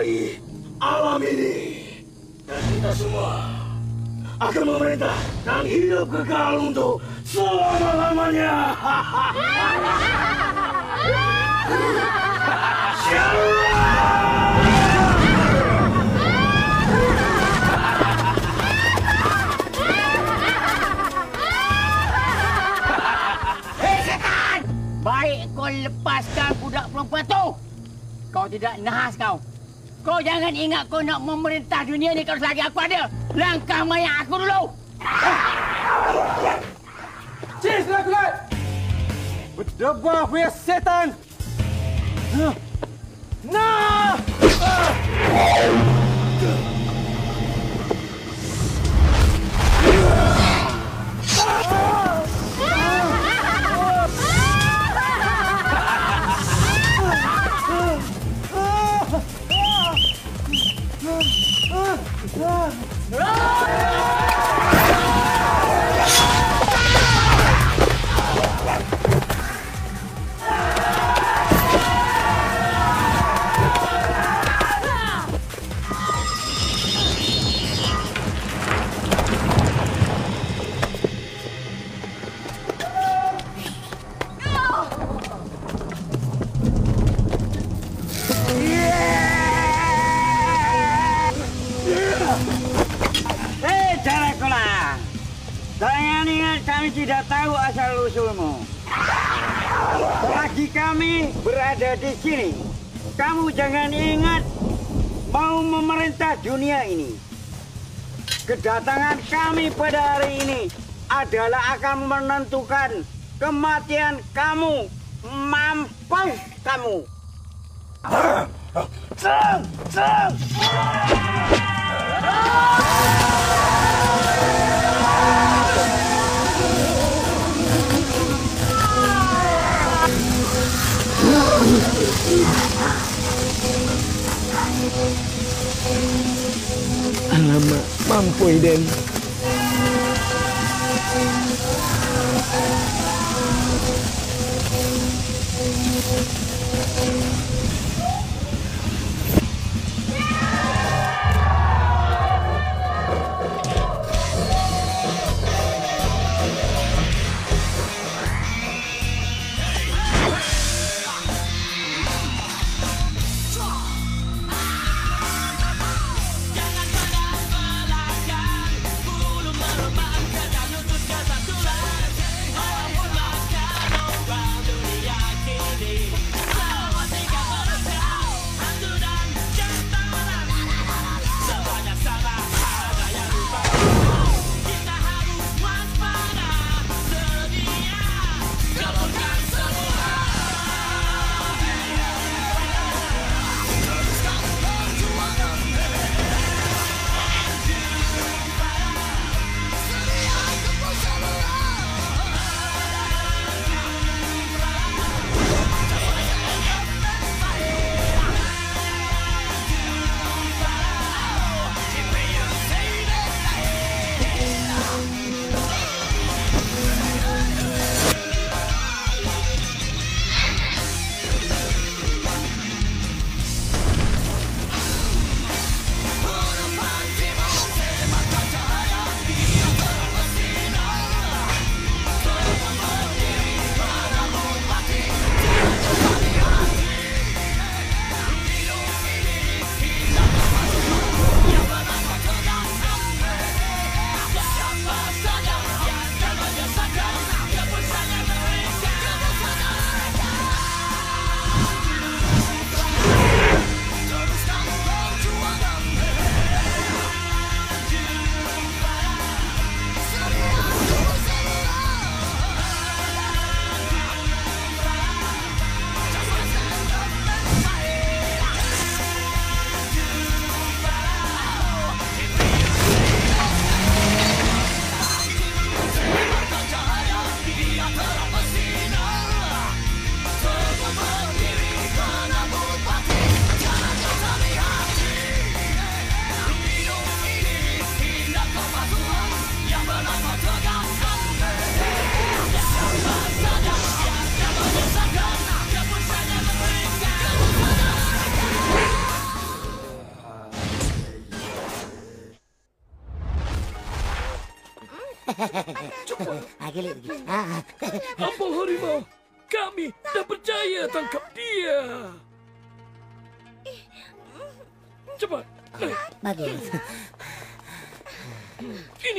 Merajai alam ini. Dan kita semua akan memerintah dan hidup kekal untuk selama-lamanya. Baik kau lepaskan budak perempuan tu. Kau tidak nahas kau. Kau jangan ingat kau nak memerintah dunia ni kalau selagi aku ada. Langkah mayat aku dulu. Cheers, Dracula! Berdebar punya setan! Nah! Nah! Hei kami tidak tahu asal-usulmu. Selagi kami berada di sini, kamu jangan ingat mau memerintah dunia ini. Kedatangan kami pada hari ini adalah akan menentukan kematian kamu. Mampus kamu! Serang! Serang! Sweden.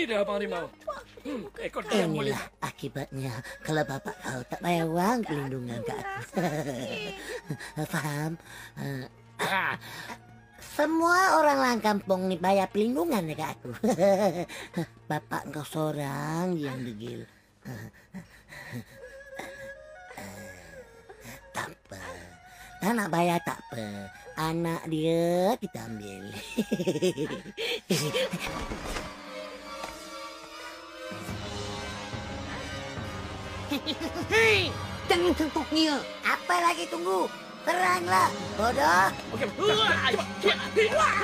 Ini dah abang harimau. Hmm, ekor dia. Inilah akibatnya kalau bapak kau tak bayar wang pelindungan ke aku. Faham? Ah, ah. Semua orang lang kampung ni bayar pelindungan dekat aku. Bapak kau seorang yang degil. Tak apa. Tak nak bayar tak apa. Anak dia kita ambil. Jangan sentuh dia. Apa lagi tunggu? Teranglah, bodoh. Okey. Cepat.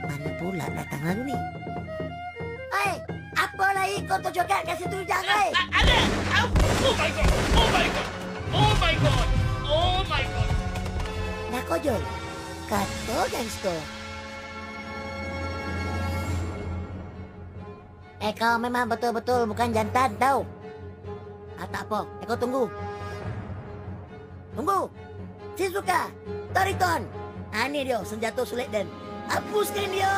Mana pula datang lalu ni? Apa lagi kau tu joget kat situ jangan? Ada. Oh my god. Oh my god. Oh my god. Oh my god. Nak kojol? Kata gangster. Eh kau memang betul-betul bukan jantan tau. Ah, tak apa, eh, kau tunggu. Tunggu. Shizuka, Toriton. Ah, ni dia senjata sulit dan. Hapuskan dia.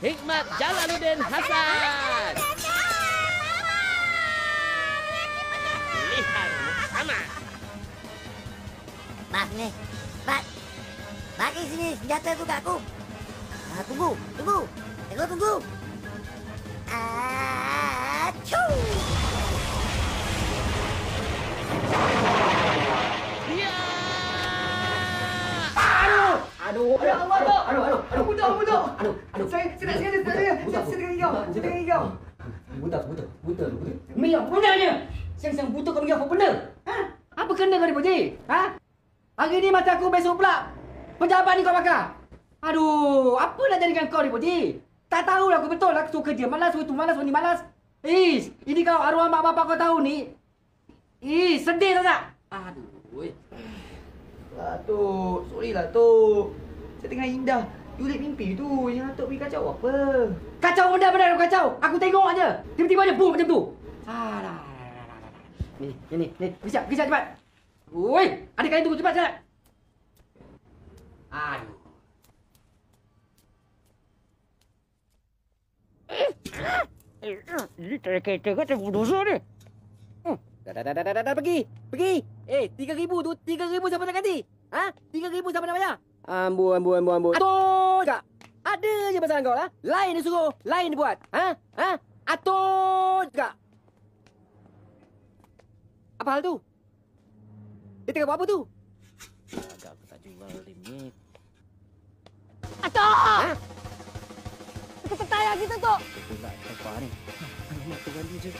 Hikmat Jalaluddin Hasan. Lihat sama. Mak ni. Mak. Bagi sini senjata tu kat aku. Ah, tunggu, tunggu. Kau tunggu. Acu. Ya. Aduh, aduh, aduh, aduh, aduh, budak, budak. Aduh, aduh. Saya, saya nak saya, saya, saya, saya, saya dengan kau, saya dengan kau. Buta, buta, buta, buta. Minyak punanya. Siang-siang butuh kau pergi apa benda? Ha? Apa kena kau ni, Puji? Ha? Hari ni mata aku besok pula. Pejabat ni kau bakar. Aduh, apa nak jadikan kau ni, Puji? Tak tahu aku betul aku suka dia. Malas tu malas ni malas. Is, ini kau arwah mak bapak kau tahu ni. Is, sedih tak tak? Aduh. Datuk, sorry lah, Tok. Saya tengah indah. Yulit mimpi tu. Yang Datuk pergi kacau apa? Kacau benda-benda kau kacau. Aku tengok aja. Tiba-tiba aja boom macam tu. Alah. Ni, ni, ni, ni. Pergi siap cepat. Oi, ada kain tu cepat cepat. Aduh. Ini tak kereta kau tak berdosa ni. Hmm. Dah, dah, dah, dah, dah, dah, pergi. Pergi. Eh, tiga ribu tu, tiga ribu siapa nak ganti? Ha? Tiga ribu siapa nak bayar? Ambu, ambu, ambu, ambu. Atur kak. Ada je pasal kau lah. Lain dia suruh, lain dia buat. Ha? Ha? Atur kak. Apa hal tu? Dia tengah buat apa tu? Agak aku tak jual limit. Atok! Ha? Kita tayar kita tu. Pula apa ni? Alamak, Tuhan dia je.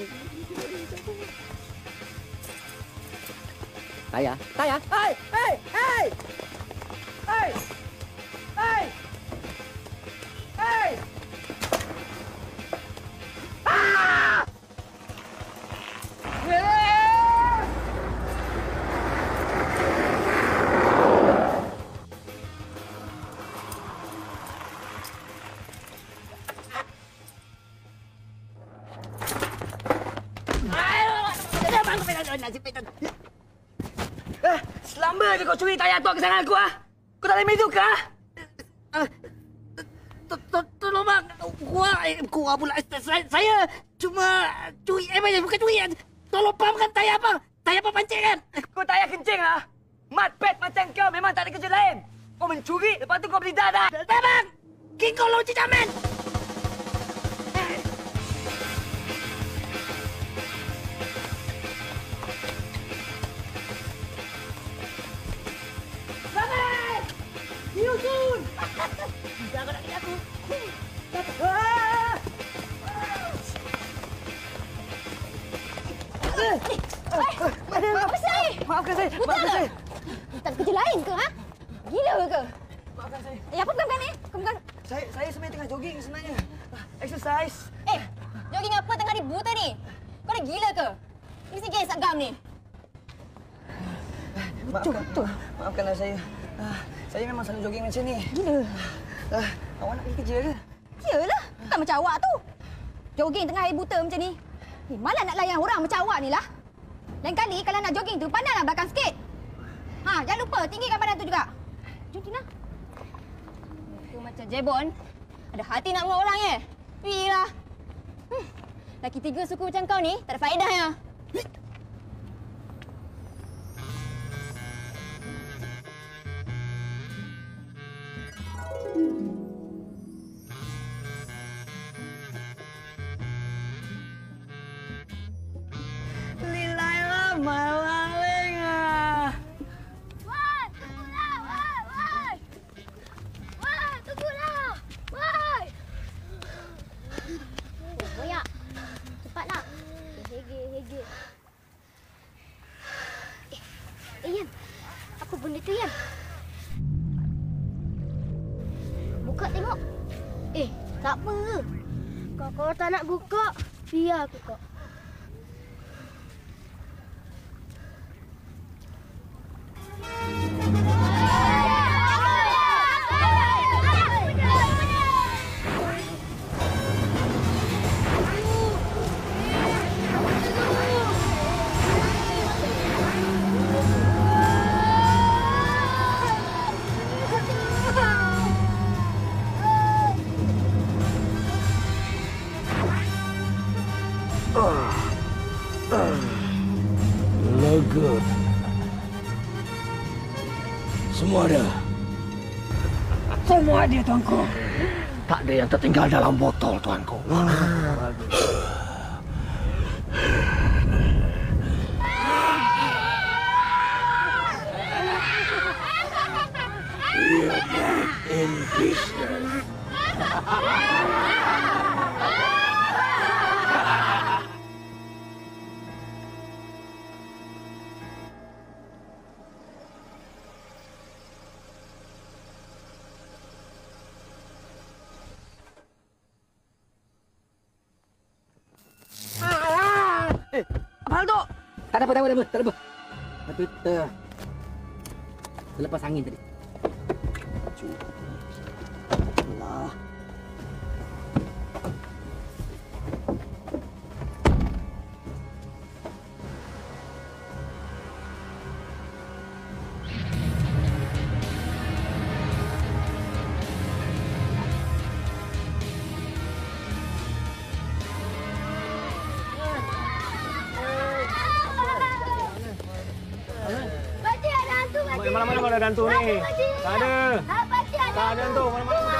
Tayar? Tayar? Hei! Hei! Hei! Ah! Eh, selamba je kau curi tayar tua kesayangan aku ah. Tak boleh main juga ah. Eh, to- Tolong bang, gua eh, gua pula saya, saya cuma curi eh bukan curi. Tolong pahamkan tayar apa? Tayar apa pancing kan? Kau tayar kencing lah. Mat pet macam kau memang tak ada kerja lain. Kau mencuri, lepas tu kau beli dadah. Tak bang. King Kong Long Cicamen. Jangan nak kena aku. Ah! Maafkan saya. Maafkan ke? saya. Tak kerja lain ke, ha? Gila ke? Maafkan saya. Eh, apa bukan ni? Kau bukan... Saya saya sebenarnya tengah jogging sebenarnya. Exercise. Eh, jogging apa tengah hari buta ni? Kau dah gila ke? Ini si geng sagam ni. Maafkan. Maafkanlah saya. Ah, saya memang selalu jogging macam ni. Gila. Ah, awak nak pergi kerja ke? Yalah, bukan macam awak tu. Jogging tengah hari buta macam ni. Eh, malah nak layan orang macam awak ni lah. Lain kali kalau nak jogging tu, pandanglah belakang sikit. Ha, jangan lupa tinggikan badan tu juga. Jom, Tina. Tu macam Jebon. Ada hati nak buat orang eh. Pilah. Hmm. Laki tiga suku macam kau ni, tak ada faedahnya. Lilailah malaleng ah. Tunggulah, wai, wai. Wai, tunggulah. Wai. Boyak. Cepatlah. Hege, hege. Eh, eh, Yan. Apa benda tu, Yan? Buka tengok. Eh, tak apa. Kau kalau tak nak buka, biar aku kok. Lega. Semua ada. Semua ada, tuanku. Tak ada yang tertinggal dalam botol, tuanku. We are back in business. Tak ada apa, tak apa, tak apa. Tapi ter... Terlepas angin tadi. Allah. Ada hantu ni. Tak ada. Tak ada hantu. Mana-mana.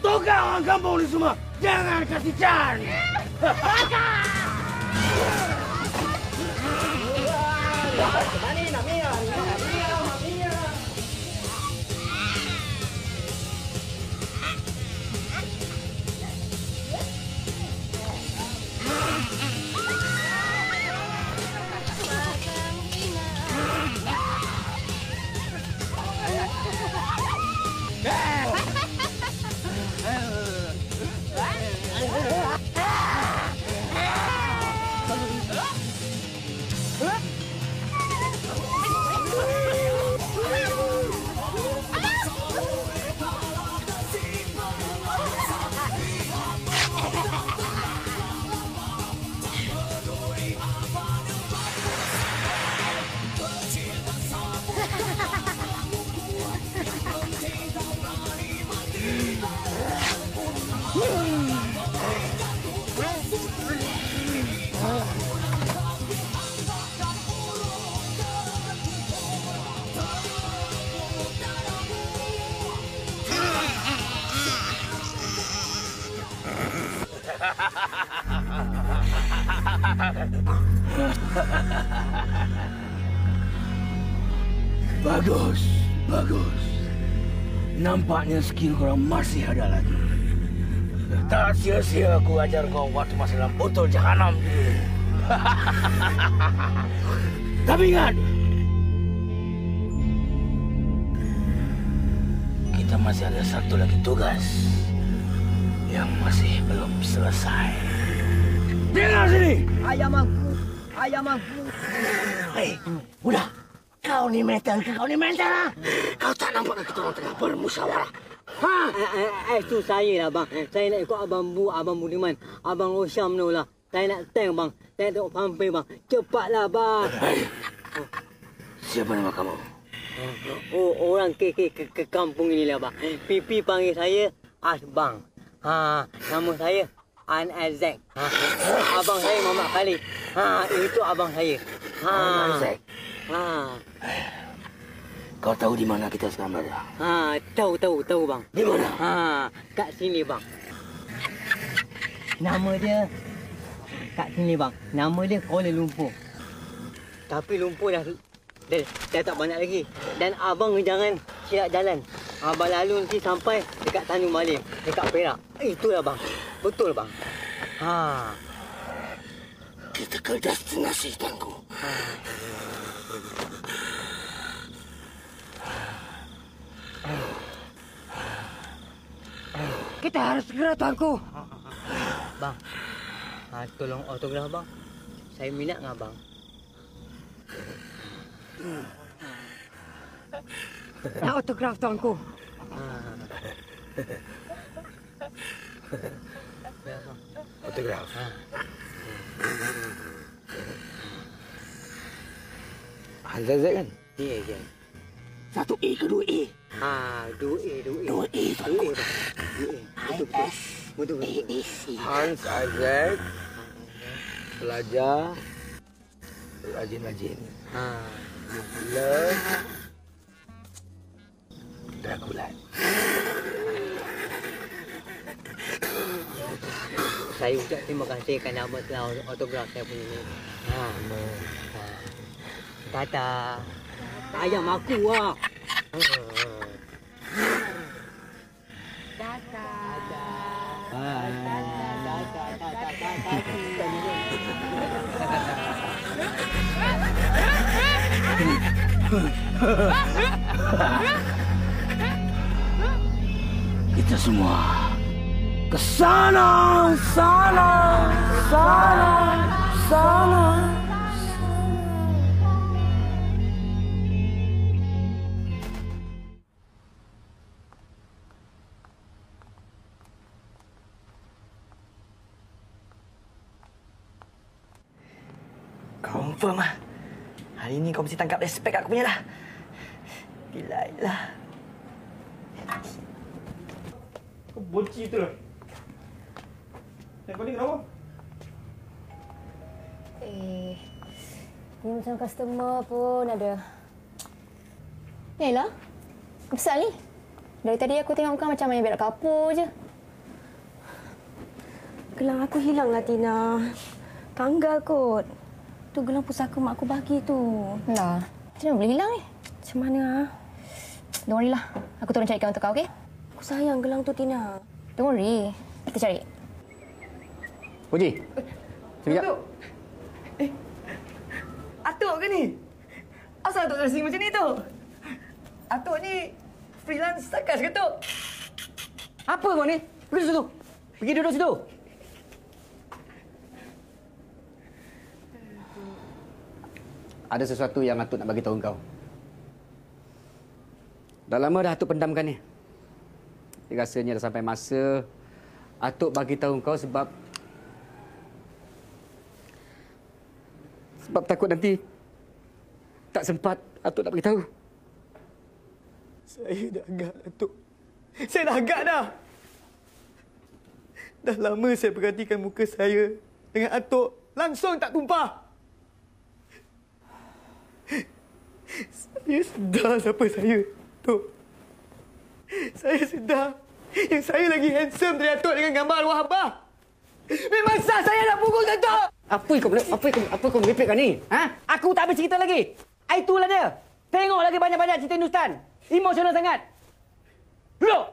Tukar orang kampung ni semua. Jangan kasih cari. Bagus, Nampaknya skill korang masih ada lagi. Tak sia-sia aku ajar kau waktu masa dalam botol jahanam dulu. Tapi ingat, kita masih ada satu lagi tugas yang masih belum selesai. Dengar sini! Ayam aku. Ayam aku. Hei, udah. Kau ni mental ke? Kau ni mental lah. Kau tak nampak kita orang tengah bermusyawarah? Ha? Eh, eh, eh, tu saya lah bang. Saya nak ikut abang Bu, abang Budiman, abang Rosyam tu lah. Saya nak tank bang. Saya tengok pampir bang. Cepatlah bang. Siapa nama kamu? Oh, orang ke ke ke, ke kampung ini lah bang. Pipi panggil saya Asbang. Ha, nama saya An Azek. Ha, abang saya Muhammad Khalid. Ha, itu abang saya. Ha. Muhammad Azek. Ha. Kau tahu di mana kita sekarang berada? Ha, tahu tahu tahu bang. Di mana? Ha, kat sini bang. Nama dia kat sini bang. Nama dia Kuala Lumpur. Tapi Lumpur dah dah, dah tak banyak lagi. Dan abang jangan silap jalan. Abang lalu nanti sampai dekat Tanjung Malim, dekat Perak. Itulah bang. Betul bang. Ha. Kita ke destinasi tuanku. Kita harus segera tuanku. Bang. Ha, tolong autograf bang. Saya minat dengan abang. Nak autograf tuanku. Ha. Ya, bang. Hamzah Zaid kan? Ya, ya. Satu A ke dua A? Ha, dua A, dua A. Dua A Dua. A, bang. Dua A. Betul, betul. Betul, betul. Hans Azek pelajar rajin-rajin. Ha. Love Dracula. Saya ucap terima kasih kerana abang telah autograf saya punya ni. Ha. ha. Tata. Ayam aku. Ha. Tata. Kita semua ke sana, sana, sana, sana. Confirm lah. Hari ni kau mesti tangkap respect aku punya lah. Delight lah. Kau bonci tu lah. Yang kau ni kenapa? Eh, ni macam customer pun ada. Yalah, apa pasal ni? Dari tadi aku tengok kau macam main berak kapur je. Gelang aku hilang lah, Tina. Tanggal kot. Tu gelang pusaka mak aku bagi tu. Lah, macam mana boleh hilang ni? Macam mana? ah? Don't worry lah. Aku turun carikan untuk kau, okey? Aku sayang gelang tu, Tina. Don't worry. Kita cari. Puji. Sekejap. Atuk. Eh. Atuk ke ni? Asal Atuk dressing macam ni tu? Atuk ni freelance sakas ke tu? Apa kau ni? Pergi situ. Pergi duduk situ. Ada sesuatu yang Atuk nak bagi tahu kau. Dah lama dah Atuk pendamkan ni. Tapi rasanya dah sampai masa Atuk bagi tahu kau sebab sebab takut nanti tak sempat Atuk nak bagi tahu. Saya dah agak, Atuk. Saya dah agak dah. Dah lama saya perhatikan muka saya dengan Atuk. Langsung tak tumpah. Saya sedar siapa saya, Atuk. Saya sedar yang saya lagi handsome dari Atuk dengan gambar arwah Abah. Memang sah saya nak pukul Atuk. Apa yang kau apa yang kau apa yang kau merepekkan ni? Ha? Aku tak habis cerita lagi. Ah, Itulah dia. Tengok lagi banyak-banyak cerita Hindustan. Emosional sangat. Duduk.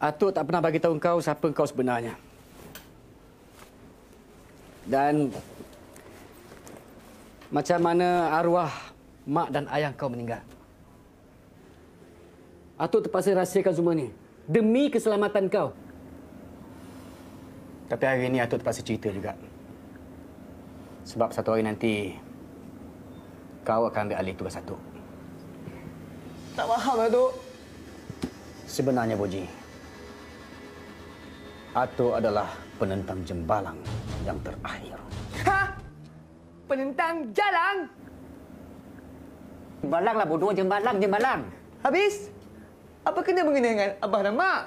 Atuk tak pernah bagi tahu kau siapa kau sebenarnya. Dan macam mana arwah mak dan ayah kau meninggal. Atuk terpaksa rahsiakan semua ni demi keselamatan kau. Tapi hari ini Atuk terpaksa cerita juga. Sebab satu hari nanti kau akan ambil alih tugas Atuk. Tak faham, Datuk. Sebenarnya, Boji, Atuk adalah penentang jembalang yang terakhir. Ha? Penentang jalang? Jembalang lah bodoh, jembalang, jembalang. Habis? Apa kena mengena dengan Abah dan Mak?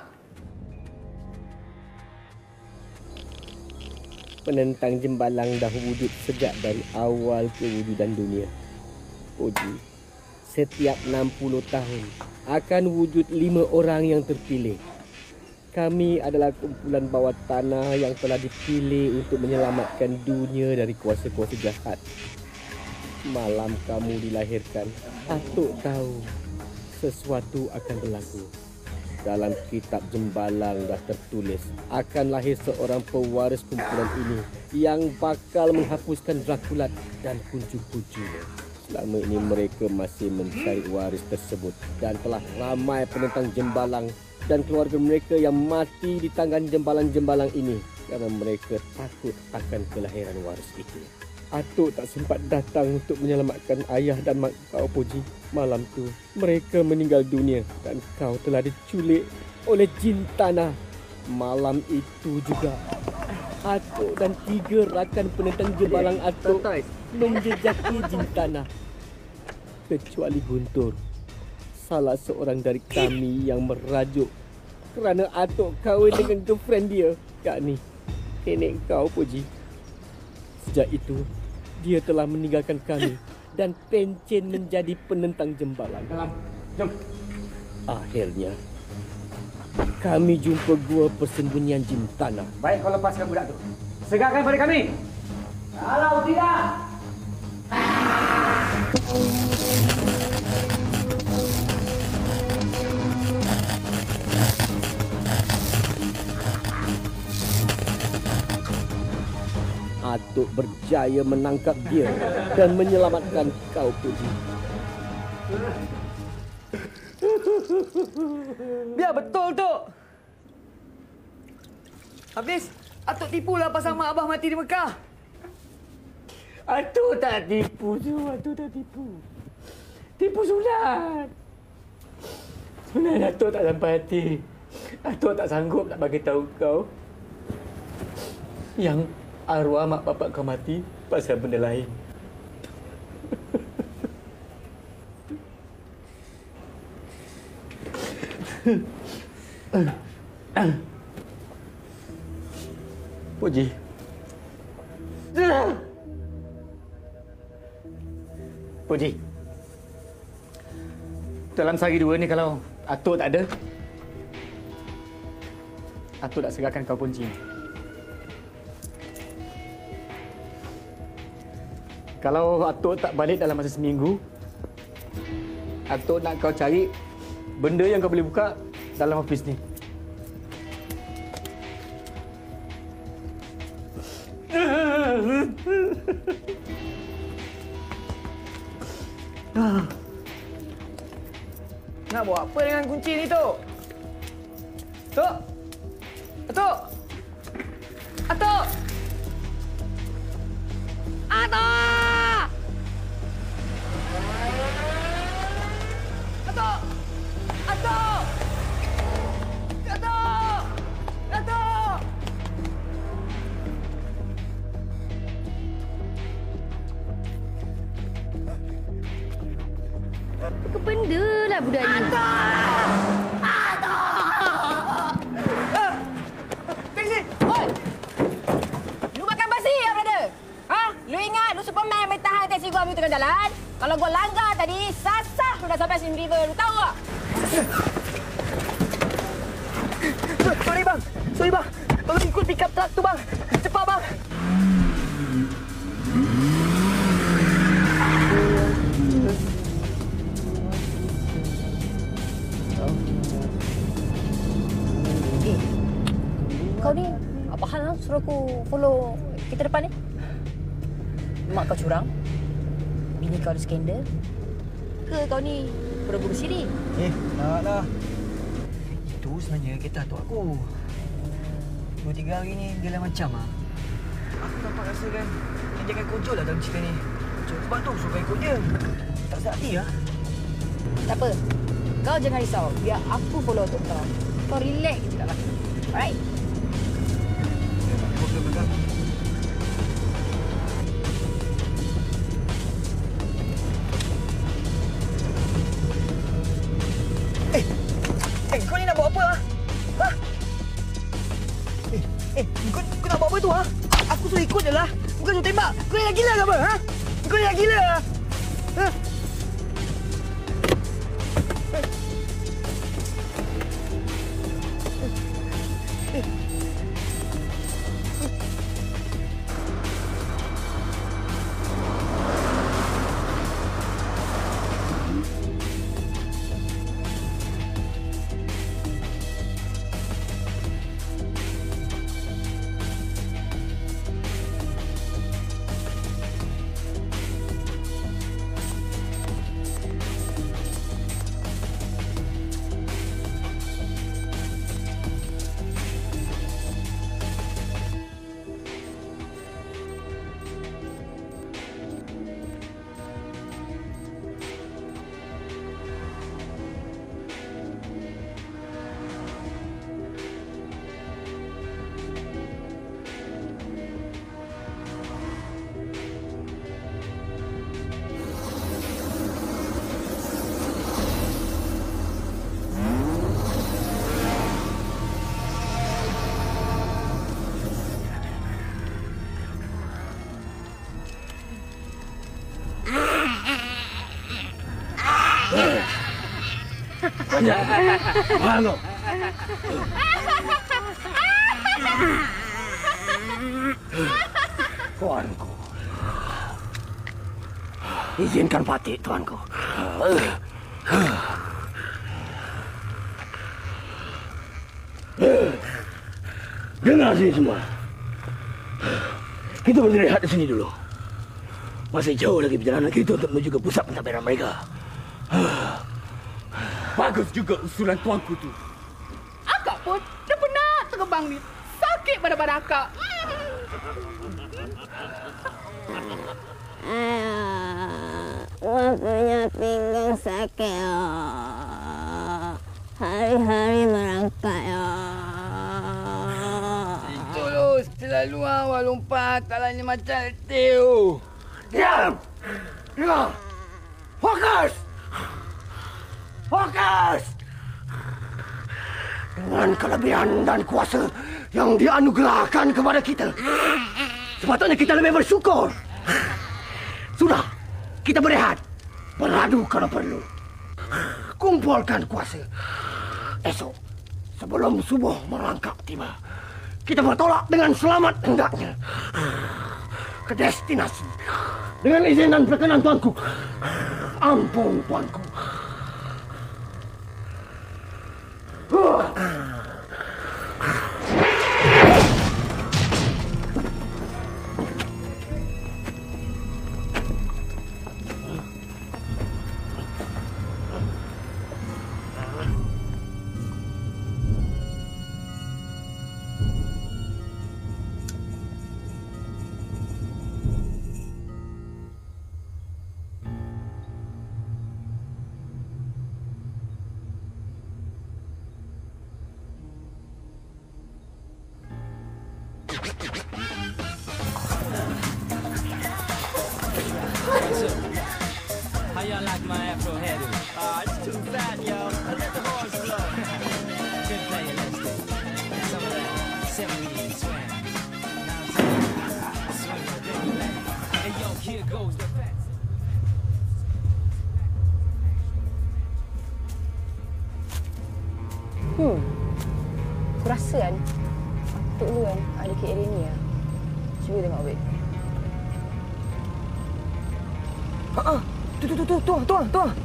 Penentang jembalang dah wujud sejak dari awal kewujudan dunia. Puji, setiap 60 tahun akan wujud lima orang yang terpilih. Kami adalah kumpulan bawah tanah yang telah dipilih untuk menyelamatkan dunia dari kuasa-kuasa jahat. Malam kamu dilahirkan, Atuk tahu sesuatu akan berlaku. Dalam kitab Jembalang dah tertulis akan lahir seorang pewaris kumpulan ini yang bakal menghapuskan Dracula dan kuncu-kuncunya. Selama ini mereka masih mencari waris tersebut dan telah ramai penentang Jembalang dan keluarga mereka yang mati di tangan jembalang-jembalang ini kerana mereka takut akan kelahiran waris itu. Atuk tak sempat datang untuk menyelamatkan ayah dan mak kau Puji. Malam tu mereka meninggal dunia dan kau telah diculik oleh jin tanah. Malam itu juga Atuk dan tiga rakan penentang jembalang Atuk menjejaki jin tanah. Kecuali Guntur, salah seorang dari kami yang merajuk kerana Atuk kahwin dengan girlfriend dia, yakni nenek kau Puji. Sejak itu, dia telah meninggalkan kami dan pencen menjadi penentang jembalan. Dalam, jom. Akhirnya, kami jumpa gua persembunyian jin tanah. Baik kau lepaskan budak tu. Segarkan pada kami. Kalau tidak, Atuk berjaya menangkap dia dan menyelamatkan kau Puji. Biar betul, Tok. Habis, Atuk tipulah pasal mak Abah mati di Mekah. Atuk tak tipu tu, Atuk tak tipu. Tipu sunat. Sebenarnya Atuk tak sampai hati. Atuk tak sanggup nak bagi tahu kau yang arwah mak bapak kau mati pasal benda lain. Puji. Puji. Dalam sehari dua ni kalau Atuk tak ada, Atuk tak segarkan kau kunci. Kalau Atuk tak balik dalam masa seminggu, Atuk nak kau cari benda yang kau boleh buka dalam ofis ni. Nak buat apa dengan kunci ni, Tok? Tok! Atuk! Atuk! Atuk! Atuk! Atuk! Atuk! Atuk! Apa benda lah budak ni? Taxi! Oi! Lu makan basi ya, brother? Ha? Lu ingat lu Superman boleh tahan taksi gua ambil tengah jalan? Kalau gua langgar tadi, sasah lu dah sampai Sim River. Lu tahu tak? Sorry, bang. Sorry, bang. Tolong ikut pick up truck tu, bang. Cepat, bang. lah suruh aku follow kita depan ni. Mak kau curang? Bini kau ada skandal? Ke kau ni pura-pura sini? Eh, tak lah. Itu sebenarnya kereta atuk aku. Dua tiga hari ni dia lain macam ah. Aku dapat rasa kan dia jangan kojol lah dalam cerita ni. Sebab tu suka ikut dia. Tak sedap hati lah. Tak apa. Kau jangan risau. Biar aku follow untuk kau. Kau relax je kat belakang. Alright? Banyak. Tuanku. Izinkan Patih, tuanku. Dengar sini semua. Kita berehat di sini dulu. Masih jauh lagi perjalanan kita untuk menuju ke pusat pentadbiran mereka. Bagus juga usulan tuanku tu. Akak pun dah penat terbang ni. Sakit pada badan akak. Waktunya pinggang sakit. ah. Hari-hari merangkak. ah. Itu lu selalu awal lompat talanya macam Teo. Diam! Dengar! Fokus! Fokus! Dengan kelebihan dan kuasa yang dianugerahkan kepada kita, sepatutnya kita lebih bersyukur. Sudah, kita berehat. Beradu kalau perlu. Kumpulkan kuasa. Esok, sebelum subuh merangkak tiba, kita bertolak dengan selamat hendaknya ke destinasi. Dengan izin dan perkenan tuanku. Ampun tuanku. Tu tu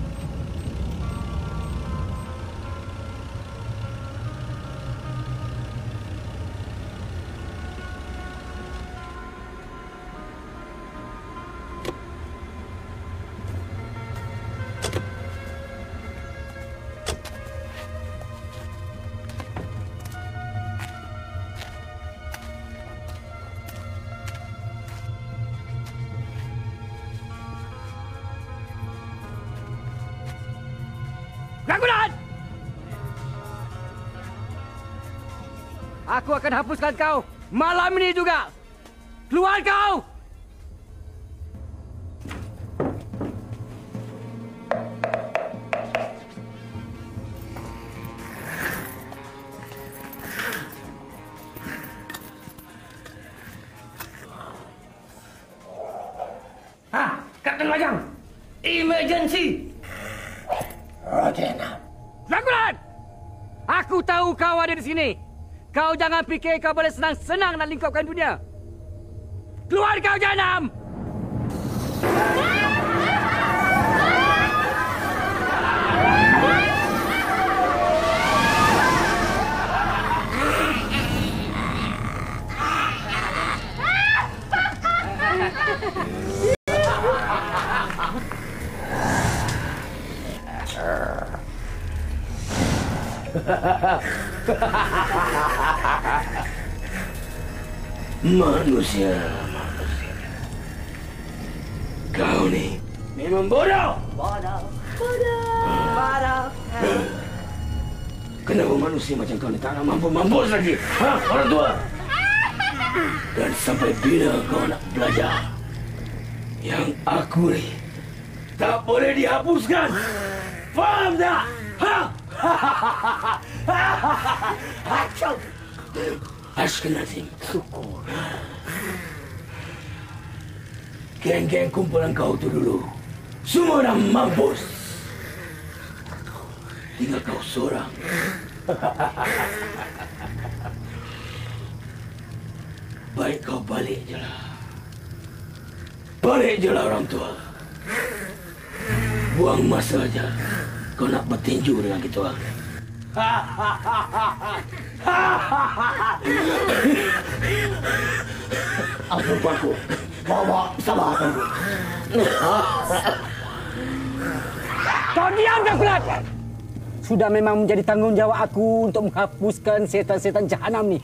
Aku akan hapuskan kau malam ini juga. Keluar kau! Jangan fikir kau boleh senang-senang nak lingkupkan dunia. Keluar kau janam! manusia, manusia. Kau ni memang bodoh. Bodoh. Bodoh. Bodoh. Kenapa manusia macam kau ni tak nak mampu mampus lagi? Ha, orang tua? Dan sampai bila kau nak belajar? Yang aku ni tak boleh dihapuskan. Faham tak? Ha? Hacau. Ashkenazim. Syukur. Geng-geng kumpulan kau tu dulu. Semua dah mampus. Tinggal kau seorang. Baik kau balik je lah. Balik je lah orang tua. Buang masa aja. Kau nak bertinju dengan kita orang. Apa aku? Bawa sabar aku. Kau diam kau kulat! Sudah memang menjadi tanggungjawab aku untuk menghapuskan setan-setan jahanam ni.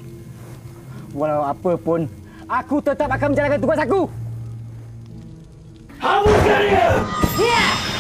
Walau apa pun, aku tetap akan menjalankan tugas aku. Hapuskan dia! Ya!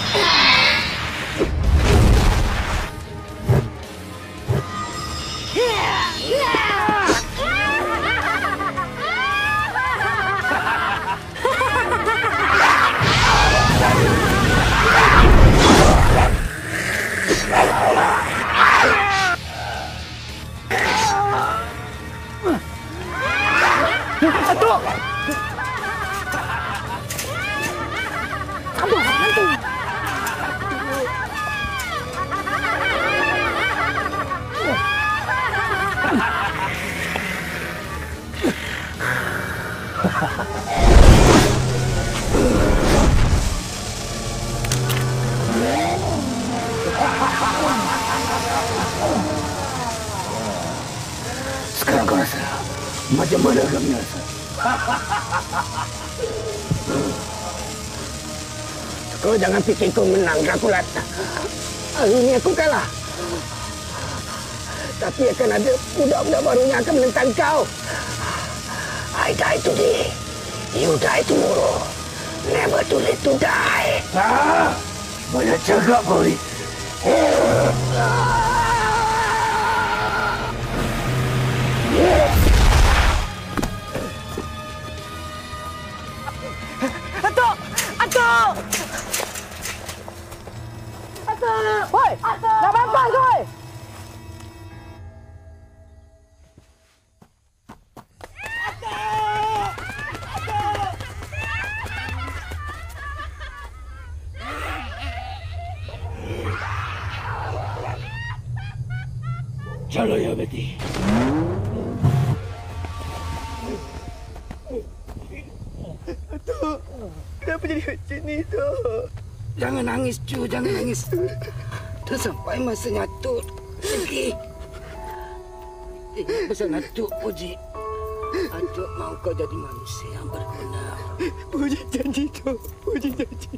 Macam mana kami rasa? Kau jangan fikir kau menang, Drakulat. Hari ini aku kalah. Tapi akan ada budak-budak baru yang akan menentang kau. I die today. You die tomorrow. Never too late to die. Ah, banyak cakap kau ni. Atuk! Atuk! Woi! Dah mampas, Jangan nangis. Dah sampai masanya Atuk pergi. Ingat pesan Atuk, Puji. Atuk mau kau jadi manusia yang berguna. Puji janji, Datuk. Puji janji.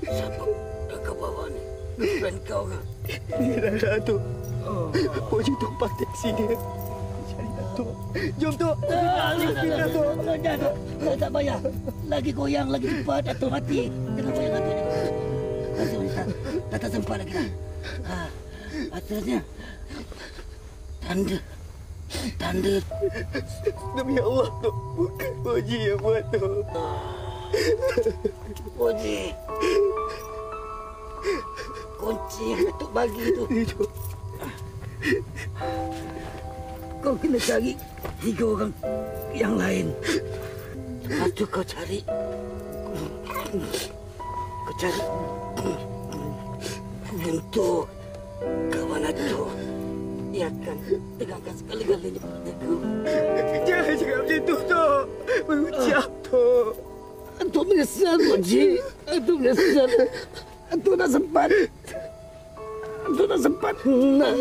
Siapa yang kau bawa ni? Girlfriend kau ke? Inilah Datuk. Puji tumpah teksi dia. Datuk. Jom, Tok. Jom kita, Datuk. Tak, tak payah. Lagi goyang, lagi cepat. Atuk mati. Jangan goyang Atuk. Langsung tak, tak, tak sempat lagi dah. Ha. Atasnya. Tanda. Tanda. Demi Allah, Tok. Bukan Poji yang buat tu. Poji. Kunci yang Datuk bagi tu. Kau kena cari tiga orang yang lain. Lepas tu kau cari. Kau cari. Untuk kawan Datuk. Dia akan tegakkan segala-galanya pada kau. Jangan cakap macam tu, Tok. Berucap, Tok. Atuk menyesal, Poji. Atuk menyesal. Atuk tak sempat. Atuk tak sempat. Nak,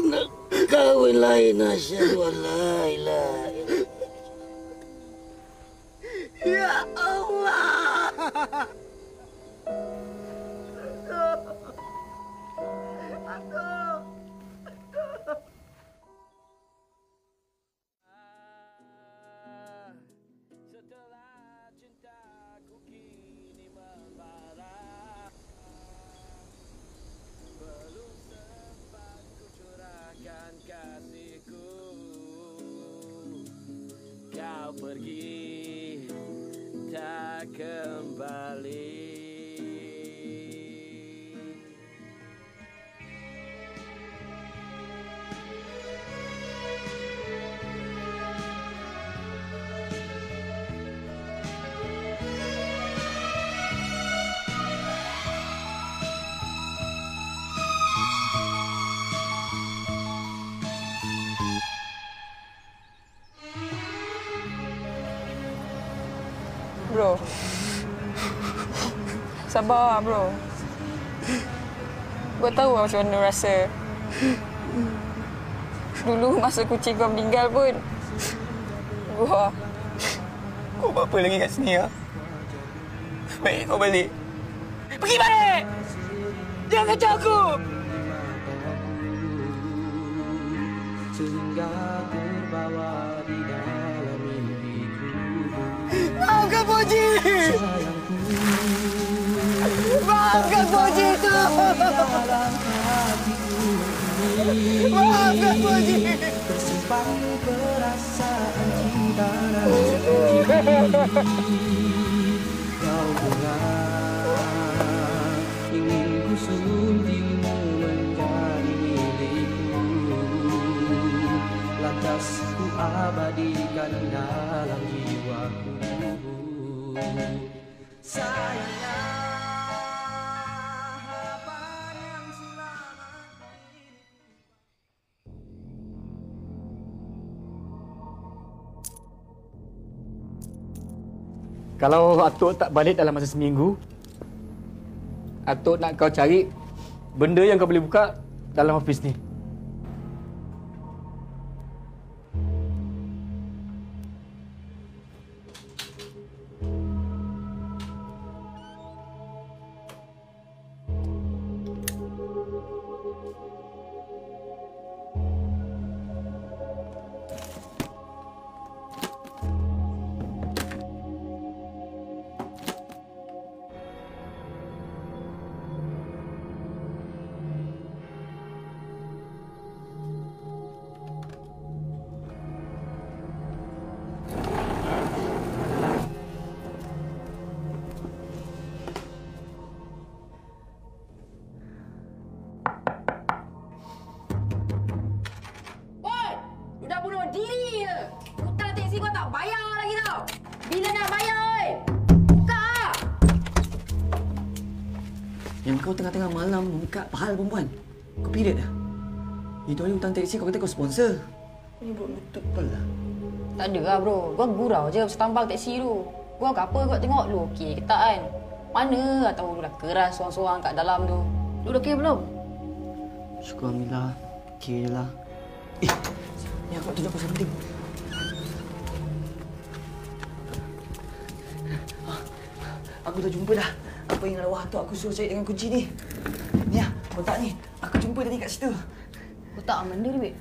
nak kahwin lain, Asyadu Allah. Ilah. Ya Allah. curahkan tak Sabar bro. Gua tahu macam mana rasa. Dulu masa kucing kau meninggal pun. Gua Kau buat apa lagi kat sini, ya? Baik, kau balik. Pergi balik! Jangan kacau aku! Sehingga terbawa di dalam mimpiku Maafkan Poji! Maafkan Poji itu! Maafkan Poji! Tersimpan perasaan cinta Kau Ingin ku suntingmu menjadi milikku Lantas ku abadikan dalam jiwaku Sayangnya Kalau Atuk tak balik dalam masa seminggu, Atuk nak kau cari benda yang kau boleh buka dalam ofis ni. Buka pahal perempuan. Kau period dah. Itu hari hutang teksi kau kata kau sponsor. Ini buat lutut pula. Tak ada lah bro. Gua gurau je pasal tambang teksi tu. Gua ke apa kau tengok lu okey ke tak kan? Mana lah tahu lu dah keras seorang-seorang kat dalam tu. Lu dah okey belum? Syukur Alhamdulillah. Okay je lah. Eh, ni aku tunjuk pasal penting. Ah, Aku dah jumpa dah. Apa yang arwah tu aku suruh cari dengan kunci ni. Ni kotak ni. Aku jumpa tadi kat situ. Kotak mana duit?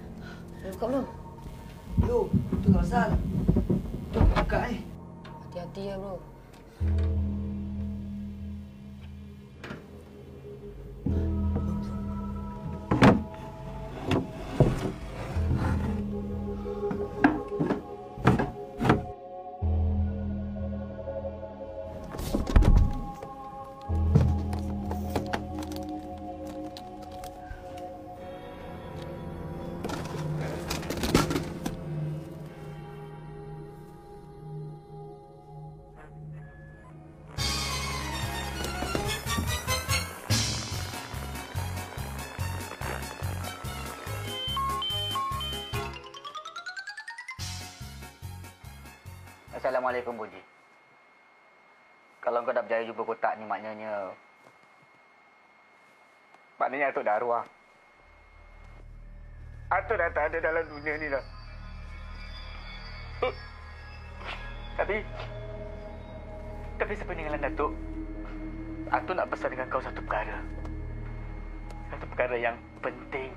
Dah buka belum? Belum. Tu pasal. Tu buka ni. Hati-hati ya bro. Berjaya jumpa kotak ni maknanya... Maknanya Atuk dah arwah. Atuk dah tak ada dalam dunia ni dah. Tapi... Tapi sepeninggalan Datuk, Atuk nak pesan dengan kau satu perkara. Satu perkara yang penting.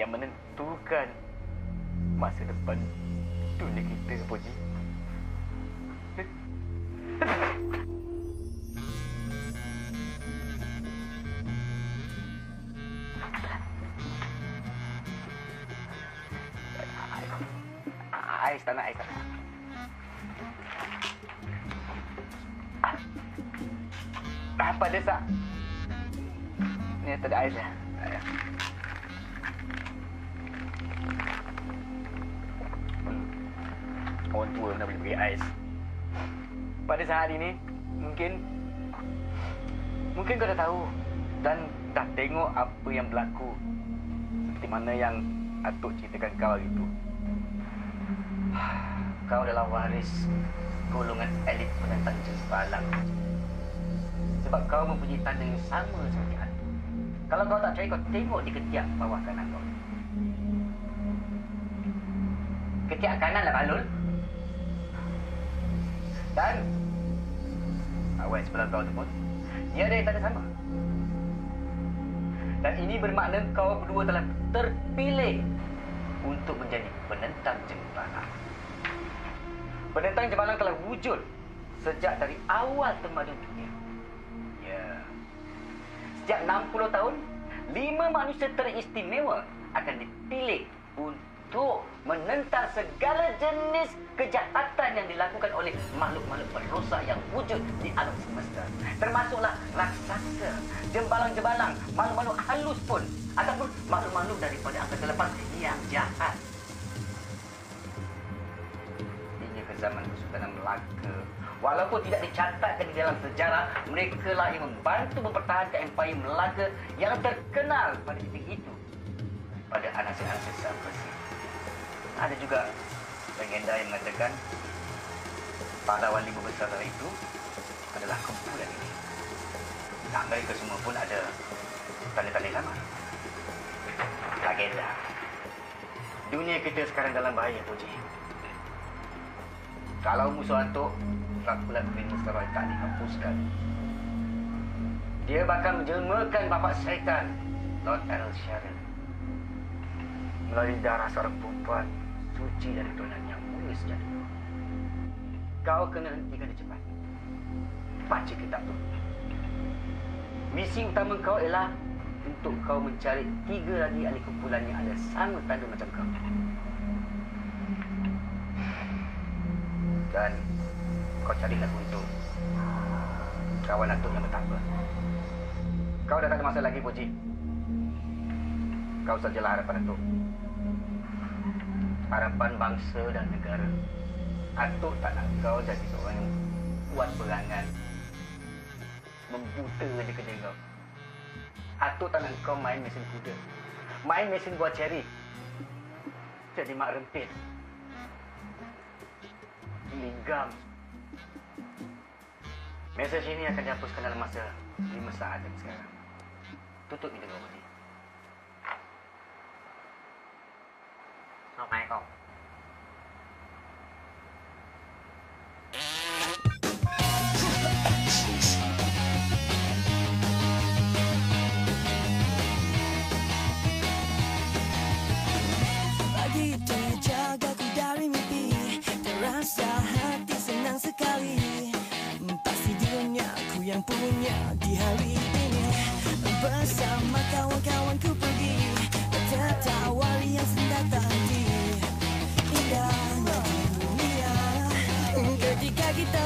Yang menentukan masa depan dunia kita, Puji. Tak ya. Orang tua mana boleh beri ais. Pada saat ini, mungkin... Mungkin kau dah tahu dan dah tengok apa yang berlaku. Seperti mana yang Atuk ceritakan kau hari itu. Kau adalah waris golongan elit penentang jempalang. Sebab kau mempunyai tanda yang sama seperti. Kalau kau tak percaya, kau tengok di ketiak bawah kanan kau. Ketiak kanan lah, Balul. Dan awal sebelah kau tu pun, dia ada yang sama. Dan ini bermakna kau berdua telah terpilih untuk menjadi penentang jempalang. Penentang jempalang telah wujud sejak dari awal tembaga dunia. Sejak 60 tahun, lima manusia teristimewa akan dipilih untuk menentang segala jenis kejahatan yang dilakukan oleh makhluk-makhluk perosak yang wujud di alam semesta. Termasuklah raksasa, jembalang-jembalang, makhluk-makhluk halus pun ataupun makhluk-makhluk daripada angkasa lepas yang jahat. Hingga ke zaman Kesultanan Melaka, walaupun tidak dicatatkan di dalam sejarah, mereka lah yang membantu mempertahankan Empayar Melaka yang terkenal pada titik itu pada Sang Persia. Ada juga legenda yang mengatakan pahlawan lima besar itu adalah kumpulan ini. Tak mereka semua pun ada tanda-tanda sama. Legenda. Dunia kita sekarang dalam bahaya, Puji. Kalau musuh Atuk, Rakulat bin Mustafa tak dihapuskan. Dia bakal menjelmakan bapa syaitan, Lord Errol Sharon. Melalui darah seorang perempuan suci dari turunan yang mulia sejak dulu. Kau kena hentikan dia cepat. Baca kitab tu. Misi utama kau ialah untuk kau mencari tiga lagi ahli kumpulan yang ada sama tanda macam kau. Dan kau carilah untuk kawan Atuk yang betapa. Kau dah tak ada masa lagi, Puji. Kau sajalah harapan Atuk. Harapan bangsa dan negara. Atuk tak nak kau jadi seorang yang buat berangan. Membuta je kerja kau. Atuk tak nak kau main mesin kuda. Main mesin buat ceri. Jadi mak rempit. Linggam. Mesej ini akan dihapuskan dalam masa 5 saat dari sekarang. Tutup pintu kau, Budi. Assalamualaikum. Pagi terjagaku dari mimpi Terasa hati senang sekali ku yang punya di hari ini. Bersama kawan-kawanku pergi Tertawa yang sendat tadi. Indahnya dunia. Ketika kita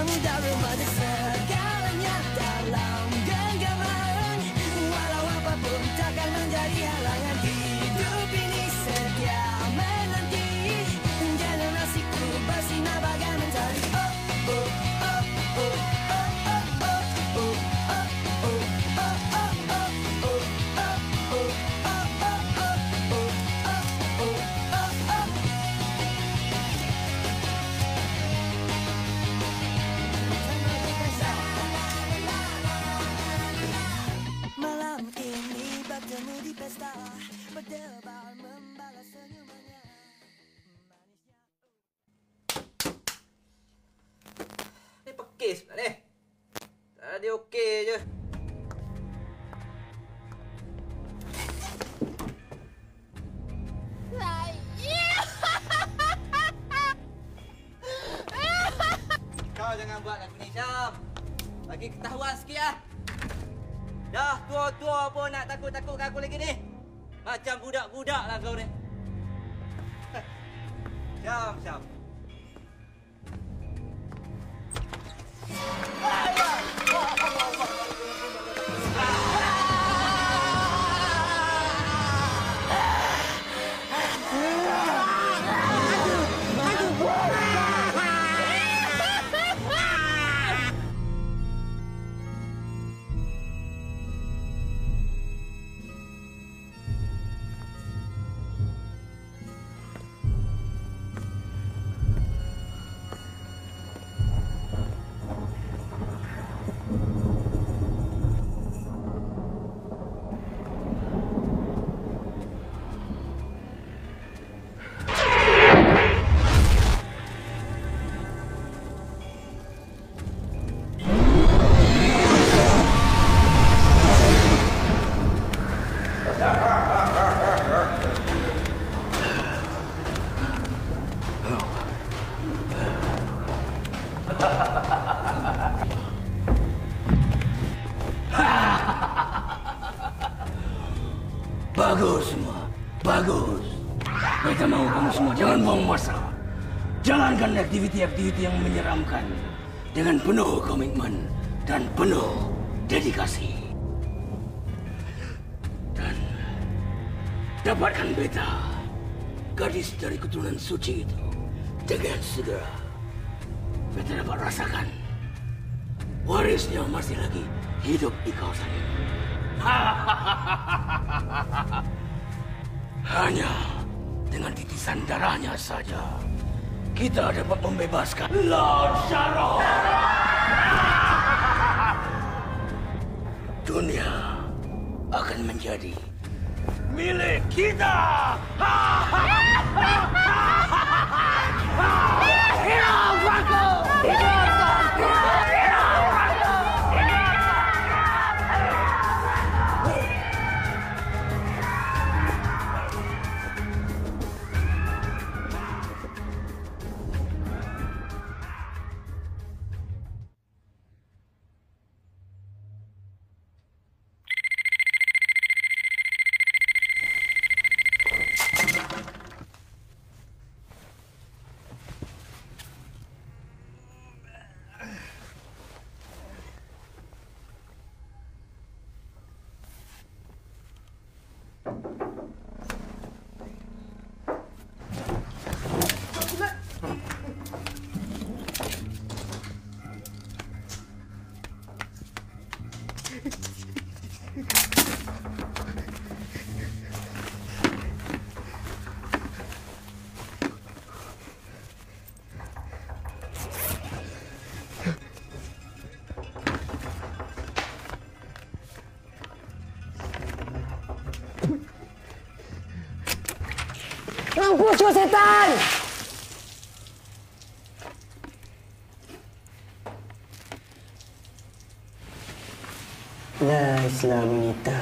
aktiviti-aktiviti yang menyeramkan dengan penuh komitmen dan penuh dedikasi. Dan dapatkan beta, gadis dari keturunan suci itu dengan segera. Beta dapat rasakan warisnya masih lagi hidup di kawasan ini. Kita dapat membebaskan Lord Sharon. Kau setan! Lah Islam wanita.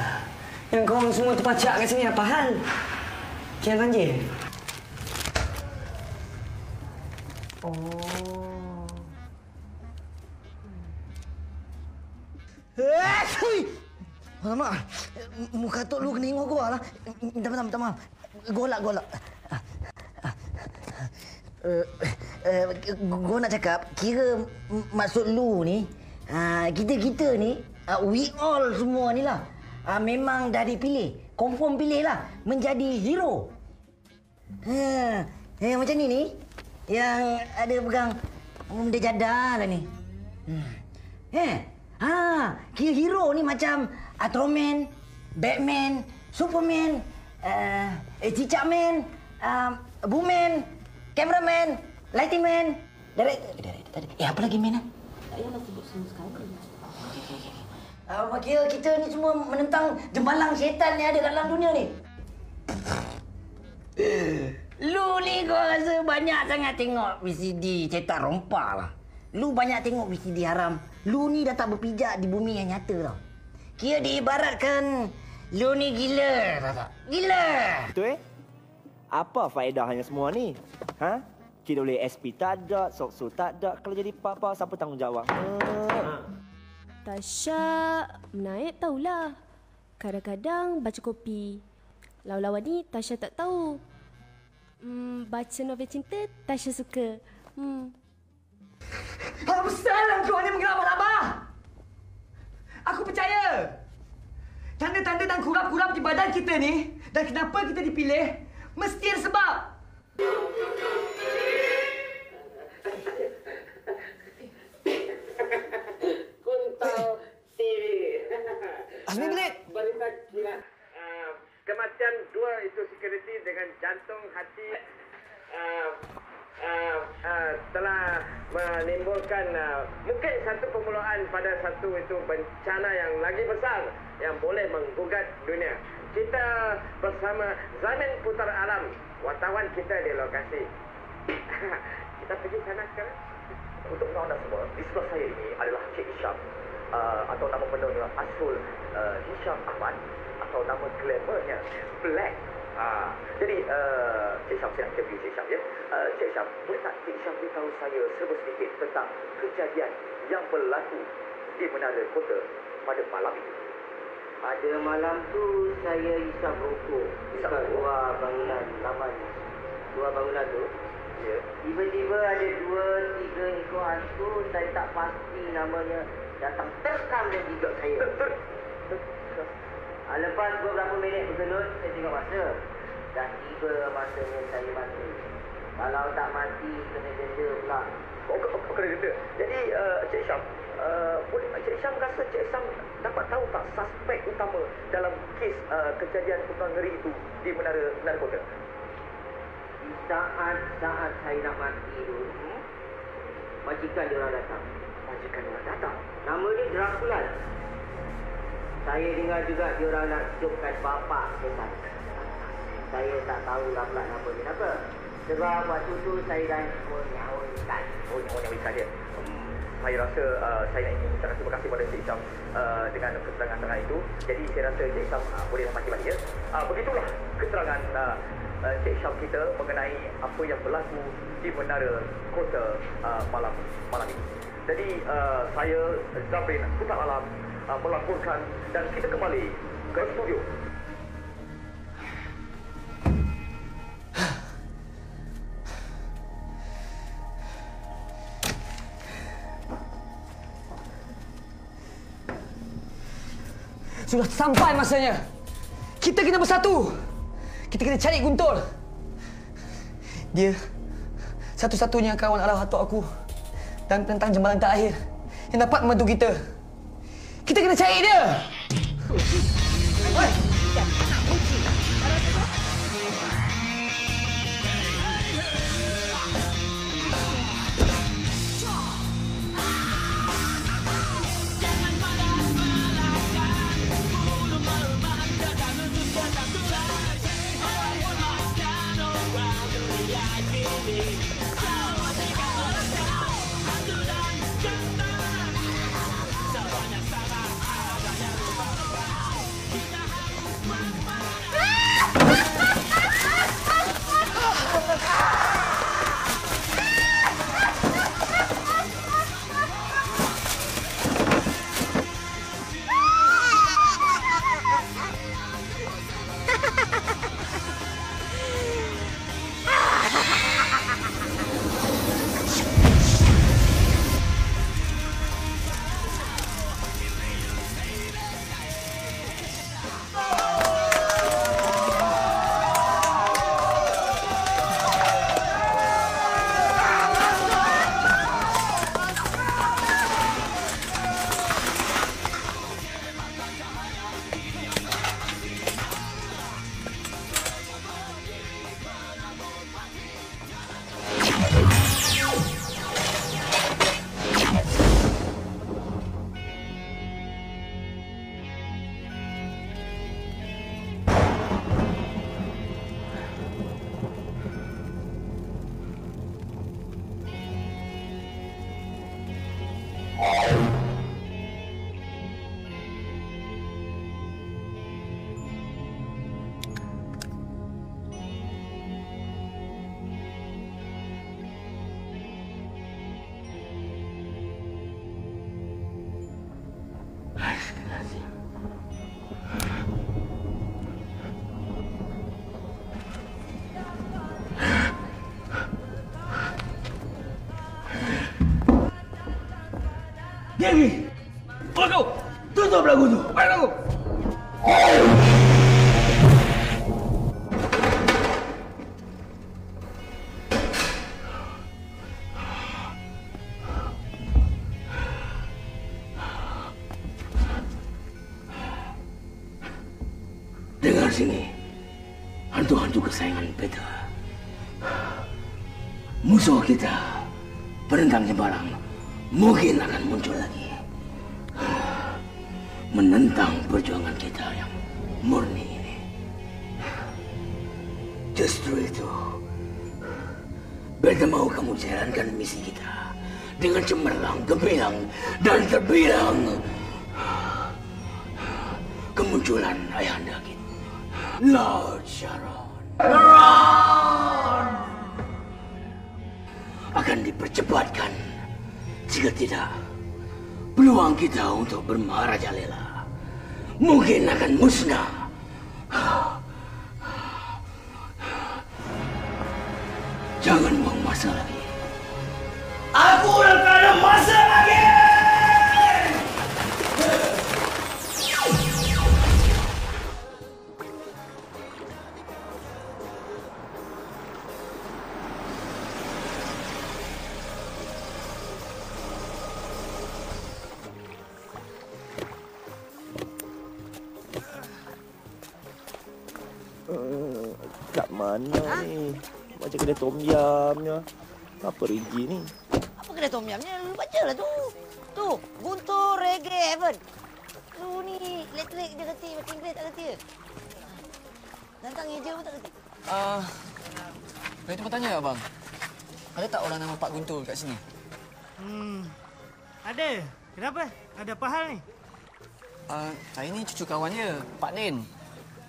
Yang korang semua terpacak kat sini apa hal? Kian banjir? Oh. Nak cakap, kira m- maksud lu ni, uh, kita-kita ni, uh, we all semua ni lah, uh, memang dah dipilih. Confirm pilih lah, menjadi hero. Ha, eh, macam ni ni, yang ada pegang benda jadah lah ni. Hmm. Eh, ha, kira hero ni macam Ultraman, Batman, Superman, uh, eh, Cicak Man, uh, Booman, Cameraman, Lighting Man, Director, Director tadi. Eh, apa lagi man? Tak payahlah sebut semua sekali. Uh, kira kita ni semua menentang jembalang syaitan yang ada dalam dunia ni. Lu ni kau rasa banyak sangat tengok VCD cetak rompak lah. Lu banyak tengok VCD haram. Lu ni dah tak berpijak di bumi yang nyata tau. Kira diibaratkan lu ni gila, tahu tak? Gila! Betul eh? Apa faedahnya semua ni? Ha? Kira boleh SP tak ada, Sokso tak ada. Kalau jadi papa, siapa tanggungjawab? Ha. Tasha menaik tahulah. Kadang-kadang baca kopi. Lawan-lawan ni Tasha tak tahu. Hmm, baca novel cinta Tasha suka. Hmm. Apa salah kau ni menggelabah Abah? Aku percaya. Tanda-tanda dan kurap-kurap di badan kita ni dan kenapa kita dipilih mesti ada sebab. TV. Azmi Belit. Berita kira uh, kematian dua itu security dengan jantung hati uh, uh, uh, telah menimbulkan uh, mungkin satu permulaan pada satu itu bencana yang lagi besar yang boleh menggugat dunia. Kita bersama Zamin Putar Alam, wartawan kita di lokasi. kita pergi sana sekarang. Untuk anda semua, di sebelah saya ini adalah Cik Hisham uh, atau nama penuhnya Asul uh, Hisham Ahmad atau nama glamournya Black. Uh, jadi, uh, Cik Hisham, saya nak interview Cik Hisham ya. Uh, Cik Hisham, boleh tak Cik Hisham beritahu saya serba sedikit tentang kejadian yang berlaku di Menara Kota pada malam itu? Pada malam tu saya hisap rokok Hisap dekat rokok? luar bangunan laman. Luar bangunan tu. Ya. Tiba-tiba ada dua, tiga ekor hantu saya tak pasti namanya datang terkam dan jidat saya. Ah, lepas beberapa minit bergelut, saya tengok masa. Dah tiba masanya saya mati. Kalau tak mati, kena denda pula. Oh, kau kena denda. Jadi, uh, Cik Syam, uh, boleh, Cik Syam rasa Cik Syam dapat tahu tak suspek utama dalam kes uh, kejadian tukang ngeri itu di Menara Menara Kota? Di saat-saat saya nak mati tu, hmm, majikan dia orang datang. Majikan orang datang? Nama dia Dracula. Saya dengar juga dia orang nak hidupkan bapa setan. Saya tak tahu lah pula nama dia apa. Sebab waktu tu saya dah menyawakan. Oh, nyawa nyawa ikan dia. Saya rasa uh, saya nak ingin ucapkan terima kasih pada Cik Syam uh, dengan keterangan-keterangan itu. Jadi saya rasa Cik Syam uh, boleh mati balik ya. Uh, begitulah keterangan uh, uh, Cik Syam kita mengenai apa yang berlaku di Menara Kota uh, malam malam ini. Jadi uh, saya Zabrin Putar Alam uh, melaporkan dan kita kembali ke studio. Sudah sampai masanya. Kita kena bersatu. Kita kena cari Guntur. Dia satu-satunya kawan arah atuk aku dan tentang jembalan terakhir yang dapat membantu kita. Kita kena cari dia. Oi. Tutup yamnya. Apa Rigi ni? Apa kedai tom yamnya? Lu baca lah tu. Tu, Guntur Reggae Heaven. Lu ni elektrik dia kerti, macam Inggeris tak kerti ke? Tentang eja pun tak kerti. Ah, boleh tempat tanya tak, bang? Ada tak orang nama Pak Guntur kat sini? Hmm. Ada. Kenapa? Ada apa hal ni? Uh, saya ni cucu kawan dia, Pak Din.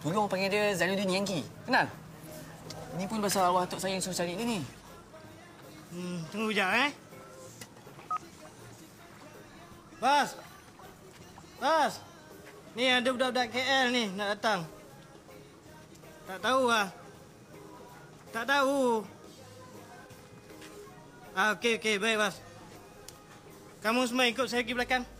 Dulu orang panggil dia Zainuddin Yankee. Kenal? Ini pun pasal arwah atuk saya yang suruh cari dia ni. Hmm, tunggu sekejap eh. Bas. Bas. Ni ada budak-budak KL ni nak datang. Tak tahu ah. Tak tahu. Ah, okey okey, baik bas. Kamu semua ikut saya pergi belakang.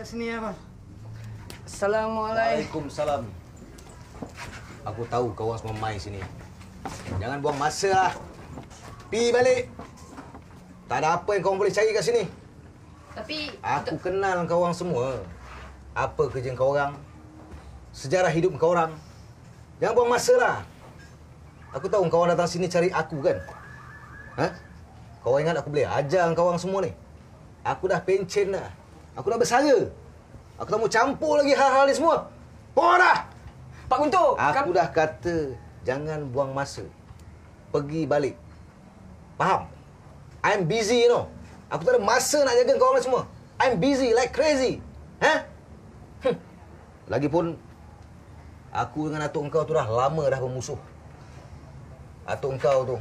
Kat sini ya, bas. Assalamualaikum. Waalaikumsalam. Aku tahu kau orang semua mai sini. Jangan buang masa lah. Pi balik. Tak ada apa yang kau boleh cari kat sini. Tapi Aku kenal kau orang semua. Apa kerja kau orang? Sejarah hidup kau orang. Jangan buang masa lah. Aku tahu kau orang datang sini cari aku kan? Ha? Kau ingat aku boleh ajar kau orang semua ni? Aku dah pencen dah. Aku dah bersara. Aku tak mau campur lagi hal-hal ni semua. Buang dah! Pak Guntur! Aku dah kata jangan buang masa. Pergi balik. Faham? I'm busy, you know. Aku tak ada masa nak jaga kau orang semua. I'm busy like crazy. Ha? Hm. Lagipun, aku dengan atuk engkau tu dah lama dah bermusuh. Atuk engkau tu,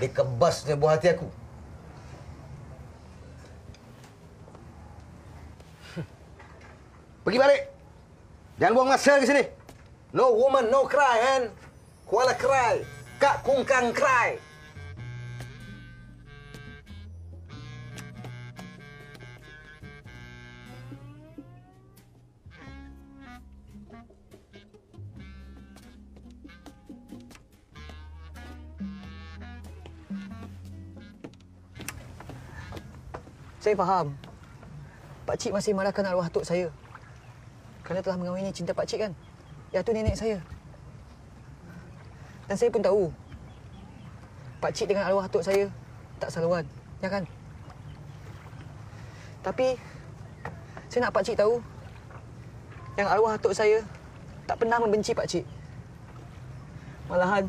dikebasnya buah hati aku. Pergi balik. Jangan buang masa ke sini. No woman, no cry, kan? Kuala cry. Kak kungkang cry. Saya faham. Pak Cik masih marahkan arwah atuk saya. Kerana telah mengawini cinta Pak Cik kan? Ya tu nenek saya. Dan saya pun tahu. Pak Cik dengan arwah atuk saya tak saluan. Ya kan? Tapi saya nak Pak Cik tahu yang arwah atuk saya tak pernah membenci Pak Cik. Malahan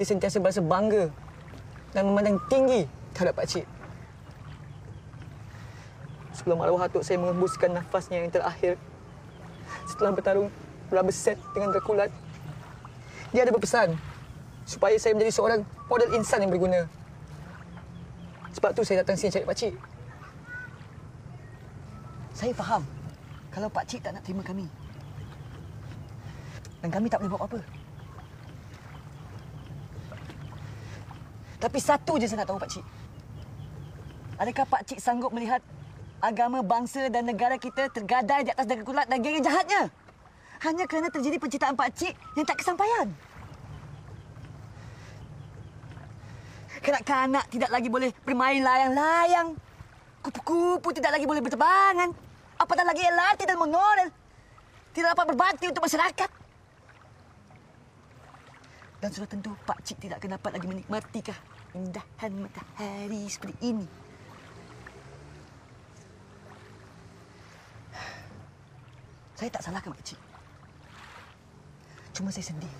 dia sentiasa berasa bangga dan memandang tinggi terhadap Pak Cik. sebelum arwah atuk saya mengembuskan nafasnya yang terakhir. Setelah bertarung berapa set dengan Draculat, dia ada berpesan supaya saya menjadi seorang model insan yang berguna. Sebab tu saya datang sini cari pakcik. Saya faham kalau pakcik tak nak terima kami. Dan kami tak boleh buat apa-apa. Tapi satu je saya nak tahu pakcik. Adakah pakcik sanggup melihat agama, bangsa dan negara kita tergadai di atas dagang kulat dan geng jahatnya? Hanya kerana terjadi penciptaan pakcik yang tak kesampaian. Kanak-kanak tidak lagi boleh bermain layang-layang. Kupu-kupu tidak lagi boleh berterbangan. Apatah lagi LRT dan monorail. Tidak dapat berbakti untuk masyarakat. Dan sudah tentu Pak Cik tidak akan dapat lagi menikmati keindahan matahari seperti ini. Saya tak salahkan Pak Cik. Cuma saya sedih.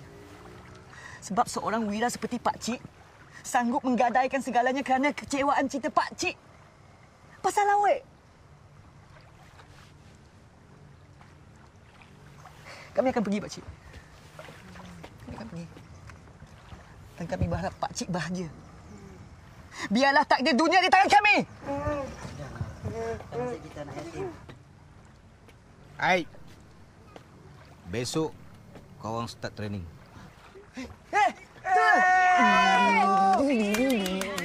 Sebab seorang wira seperti Pak Cik sanggup menggadaikan segalanya kerana kecewaan cinta Pak Cik. Pasal lawek. Kami akan pergi, Pak Cik. Kami akan pergi. Dan kami berharap Pak Cik bahagia. Biarlah takdir dunia di tangan kami. Hai. Besok kau orang start training. Eh, Hidup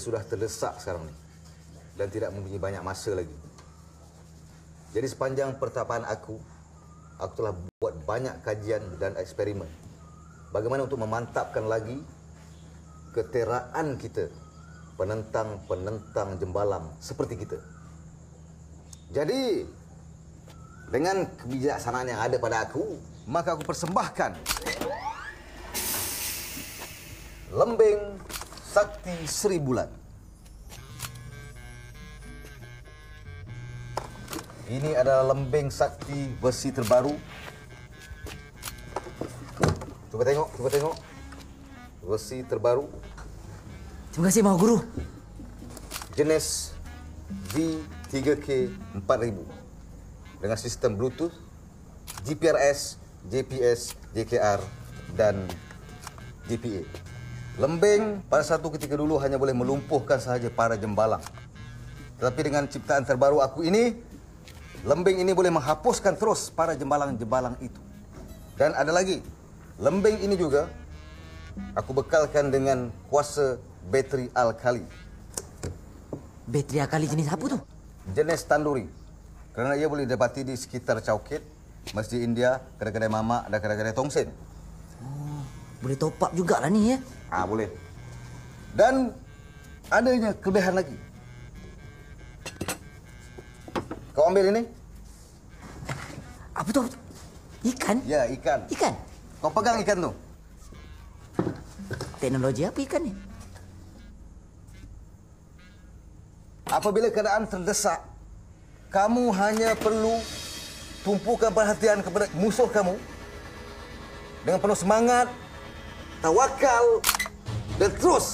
sudah terdesak sekarang ni dan tidak mempunyai banyak masa lagi. Jadi sepanjang pertapaan aku, aku telah buat banyak kajian dan eksperimen. Bagaimana untuk memantapkan lagi keteraan kita penentang-penentang jembalang seperti kita. Jadi dengan kebijaksanaan yang ada pada aku, maka aku persembahkan lembing sakti Seri Bulan. Ini adalah lembing sakti versi terbaru. Cuba tengok, cuba tengok. Versi terbaru. Terima kasih, Maha Guru. Jenis V3K 4000 dengan sistem Bluetooth, GPRS, JPS, JKR dan GPA. Lembing pada satu ketika dulu hanya boleh melumpuhkan sahaja para jembalang. Tetapi dengan ciptaan terbaru aku ini, lembing ini boleh menghapuskan terus para jembalang-jembalang itu. Dan ada lagi, lembing ini juga aku bekalkan dengan kuasa bateri alkali. Bateri alkali jenis apa tu? Jenis tanduri. Kerana ia boleh didapati di sekitar Chowkit, Masjid India, kedai-kedai mamak dan kedai-kedai tongsen. Boleh top up jugalah ni ya. Ah boleh. Dan adanya kelebihan lagi. Kau ambil ini? Apa tu? Apa tu? Ikan? Ya, ikan. Ikan? Kau pegang ikan tu. Teknologi apa ikan ni? Apabila keadaan terdesak, kamu hanya perlu tumpukan perhatian kepada musuh kamu dengan penuh semangat, tawakal dan terus.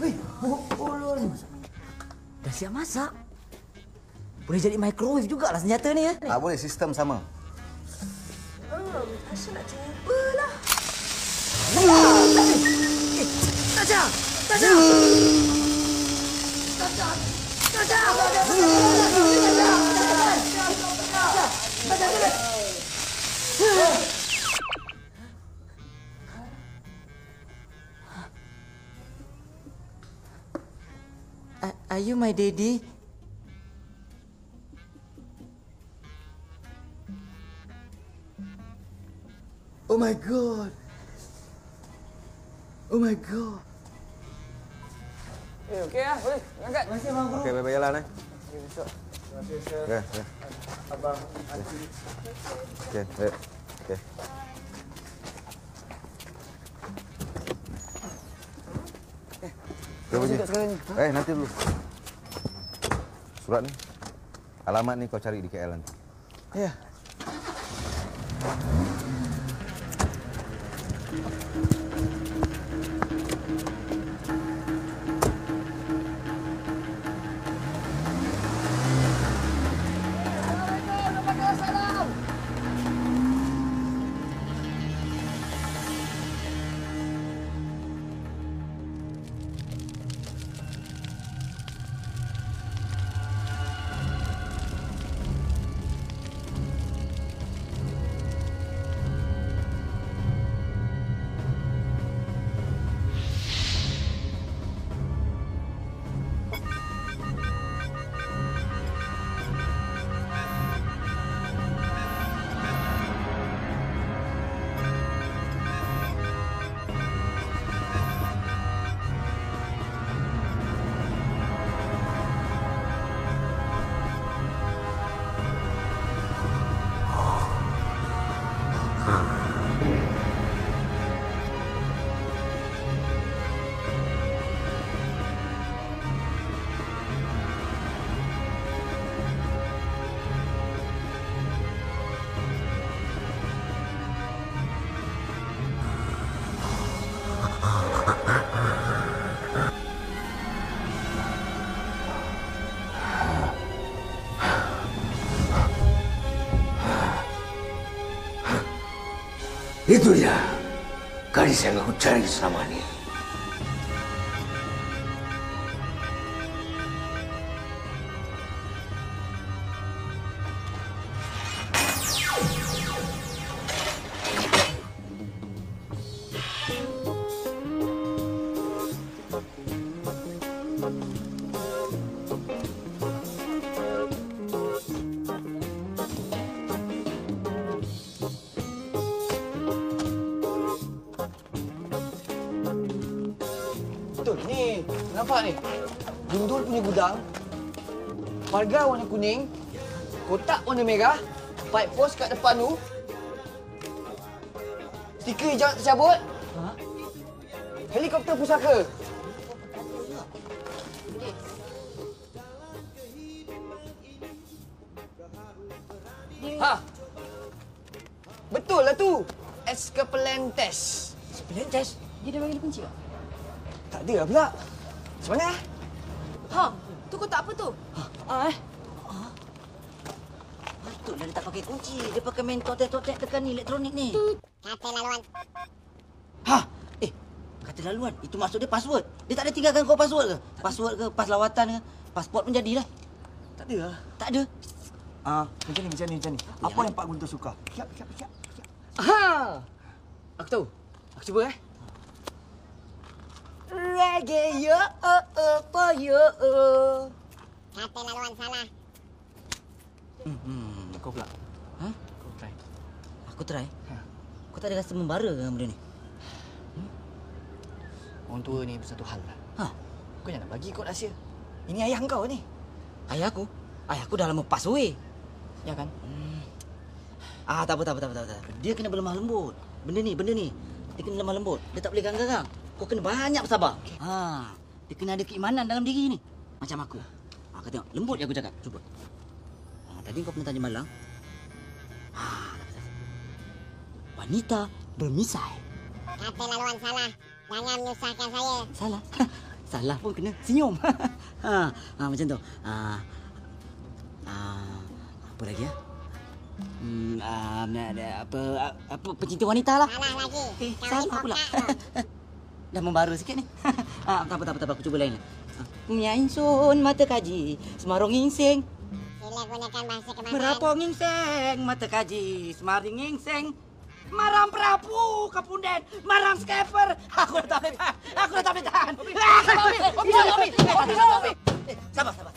Weh, ulun. Dah siap masak. Boleh jadi microwave jugalah senjata ni ya. Ah boleh sistem sama. Tasha nak! Tasha! Tasha! Tasha! Are you my daddy? Oh my god. Oh my god. Eh, okey lah. Boleh. Angkat. Terima kasih, Abang Guru. Okey, baik-baik jalan eh. Okey, besok. Terima kasih, sir. Okey, okey. Abang, Aunty. Okey, baik. Okey. Okey, sekarang ni. Eh, nanti dulu. Surat ni. Alamat ni kau cari di KL nanti. Ya. Itu dia. Gadis yang aku cari selama ini. Marga warna kuning. Kotak warna merah. Pipe post kat depan tu. Stiker hijau tercabut. Ha? Helikopter pusaka. Ha. Betul lah tu. Escapelantes. Escapelantes? Dia dah bagi kunci tak? Tak ada lah pula. Macam mana? eh? Ha, tu kotak apa tu? Ah, eh. Patutlah dia tak pakai kunci. Dia pakai main totek-totek tekan ni elektronik ni. Kata laluan. Ha! Eh, kata laluan. Itu maksud dia password. Dia tak ada tinggalkan kau password ke? Password ke, pas lawatan ke? Pasport pun jadilah. Tak ada lah. Tak ada. Ah, macam ni, macam ni, macam ni. Apa yang Pak Guntur suka? Siap, siap, siap. Ha! Aku tahu. Aku cuba eh. Reggae yo oh oh for you. oh. Kata laluan salah. Hmm, hmm, kau pula. Ha? Kau try. Aku try? Kau tak ada rasa membara ke dengan benda ni? Orang tua ni satu hal lah. Ha? Kau jangan bagi kau rahsia. Ini ayah kau ni. Ayah aku? Ayah aku dah lama pass away. Ya kan? Hmm. Ah, tak apa, tak apa, tak apa, tak apa. Dia kena berlemah lembut. Benda ni, benda ni. Dia kena lemah lembut. Dia tak boleh garang-garang. Kau kena banyak bersabar. Ha, dia kena ada keimanan dalam diri ni. Macam aku. Ha, kau tengok. Lembut je aku cakap. Cuba. Ha, tadi kau pernah tanya malang. Ha, apa, apa. Wanita bermisai. Kata laluan salah. Jangan menyusahkan saya. Salah. Salah pun kena senyum. ha, ha, macam tu. Ha, ha, apa lagi ya? Hmm, um, apa, apa pencinta wanita lah. Salah lagi. Eh, Kau salah pula. Dah membara sikit ni. ah, tak apa, tak apa, tak apa. Aku cuba lain. Nyainsun mata kaji, semarong ngingseng. Sila gunakan bahasa kemasan. Merapong ngingseng, mata kaji, semaring ngingseng. Maram perapu, kepunden, maram skeper. Aku dah tak boleh tahan. Aku dah tak boleh tahan. Ah, Obi, Obi, Obi, Obi, Obi. Eh, Sabar, sabar.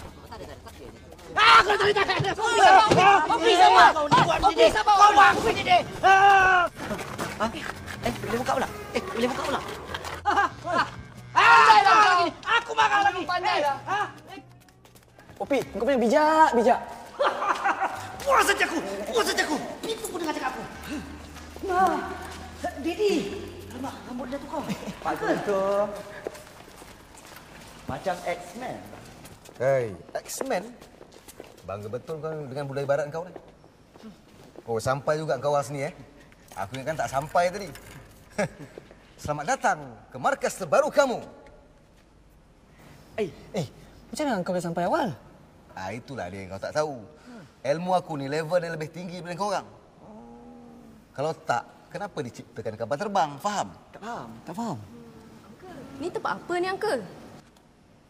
Ah, Aku dah tak boleh tahan. Sabar. Obi, sabar. Obi, sabar. Kau buat aku ni deh. Ah. Eh, boleh buka pula. Eh, boleh buka pula. Ah, dah gini. Aku marah lagi. Pandai dah. Ha? Opi, kau punya bijak, bijak. Puas saja aku. Puas saja aku. Itu pun dengar cakap aku. Nah, Didi. Alamak, rambut dia tukar. Bagus tu. Macam X-Men. Hei, X-Men? Bangga betul kau dengan budaya barat kau ni. Oh, sampai juga kau awal sini eh. Aku ingatkan tak sampai tadi. Selamat datang ke markas terbaru kamu. Eh, eh, macam mana kau boleh sampai awal? Ah, itulah dia yang kau tak tahu. Ilmu aku ni level dia lebih tinggi daripada kau orang. Kalau tak, kenapa diciptakan kapal terbang? Faham? Tak faham. Tak faham. Ni tempat apa ni, Uncle?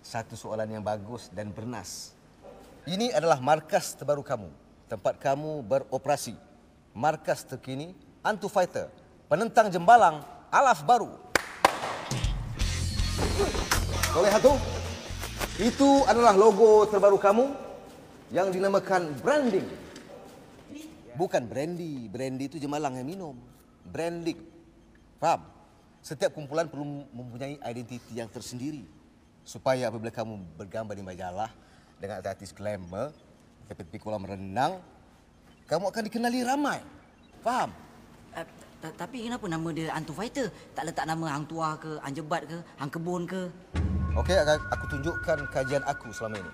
Satu soalan yang bagus dan bernas. Ini adalah markas terbaru kamu. Tempat kamu beroperasi. Markas terkini Antu Fighter. Penentang jembalang alaf baru. Kau lihat tu? Itu adalah logo terbaru kamu yang dinamakan branding. Bukan brandy. Brandy itu jemalang yang minum. Branding. Faham? Setiap kumpulan perlu mempunyai identiti yang tersendiri. Supaya apabila kamu bergambar di majalah dengan artis glamour, tepi-tepi kolam renang, kamu akan dikenali ramai. Faham? Tapi kenapa nama dia Hantu Fighter? Tak letak nama Hang Tua ke, Hang Jebat ke, Hang Kebun ke? Okey, aku tunjukkan kajian aku selama ini.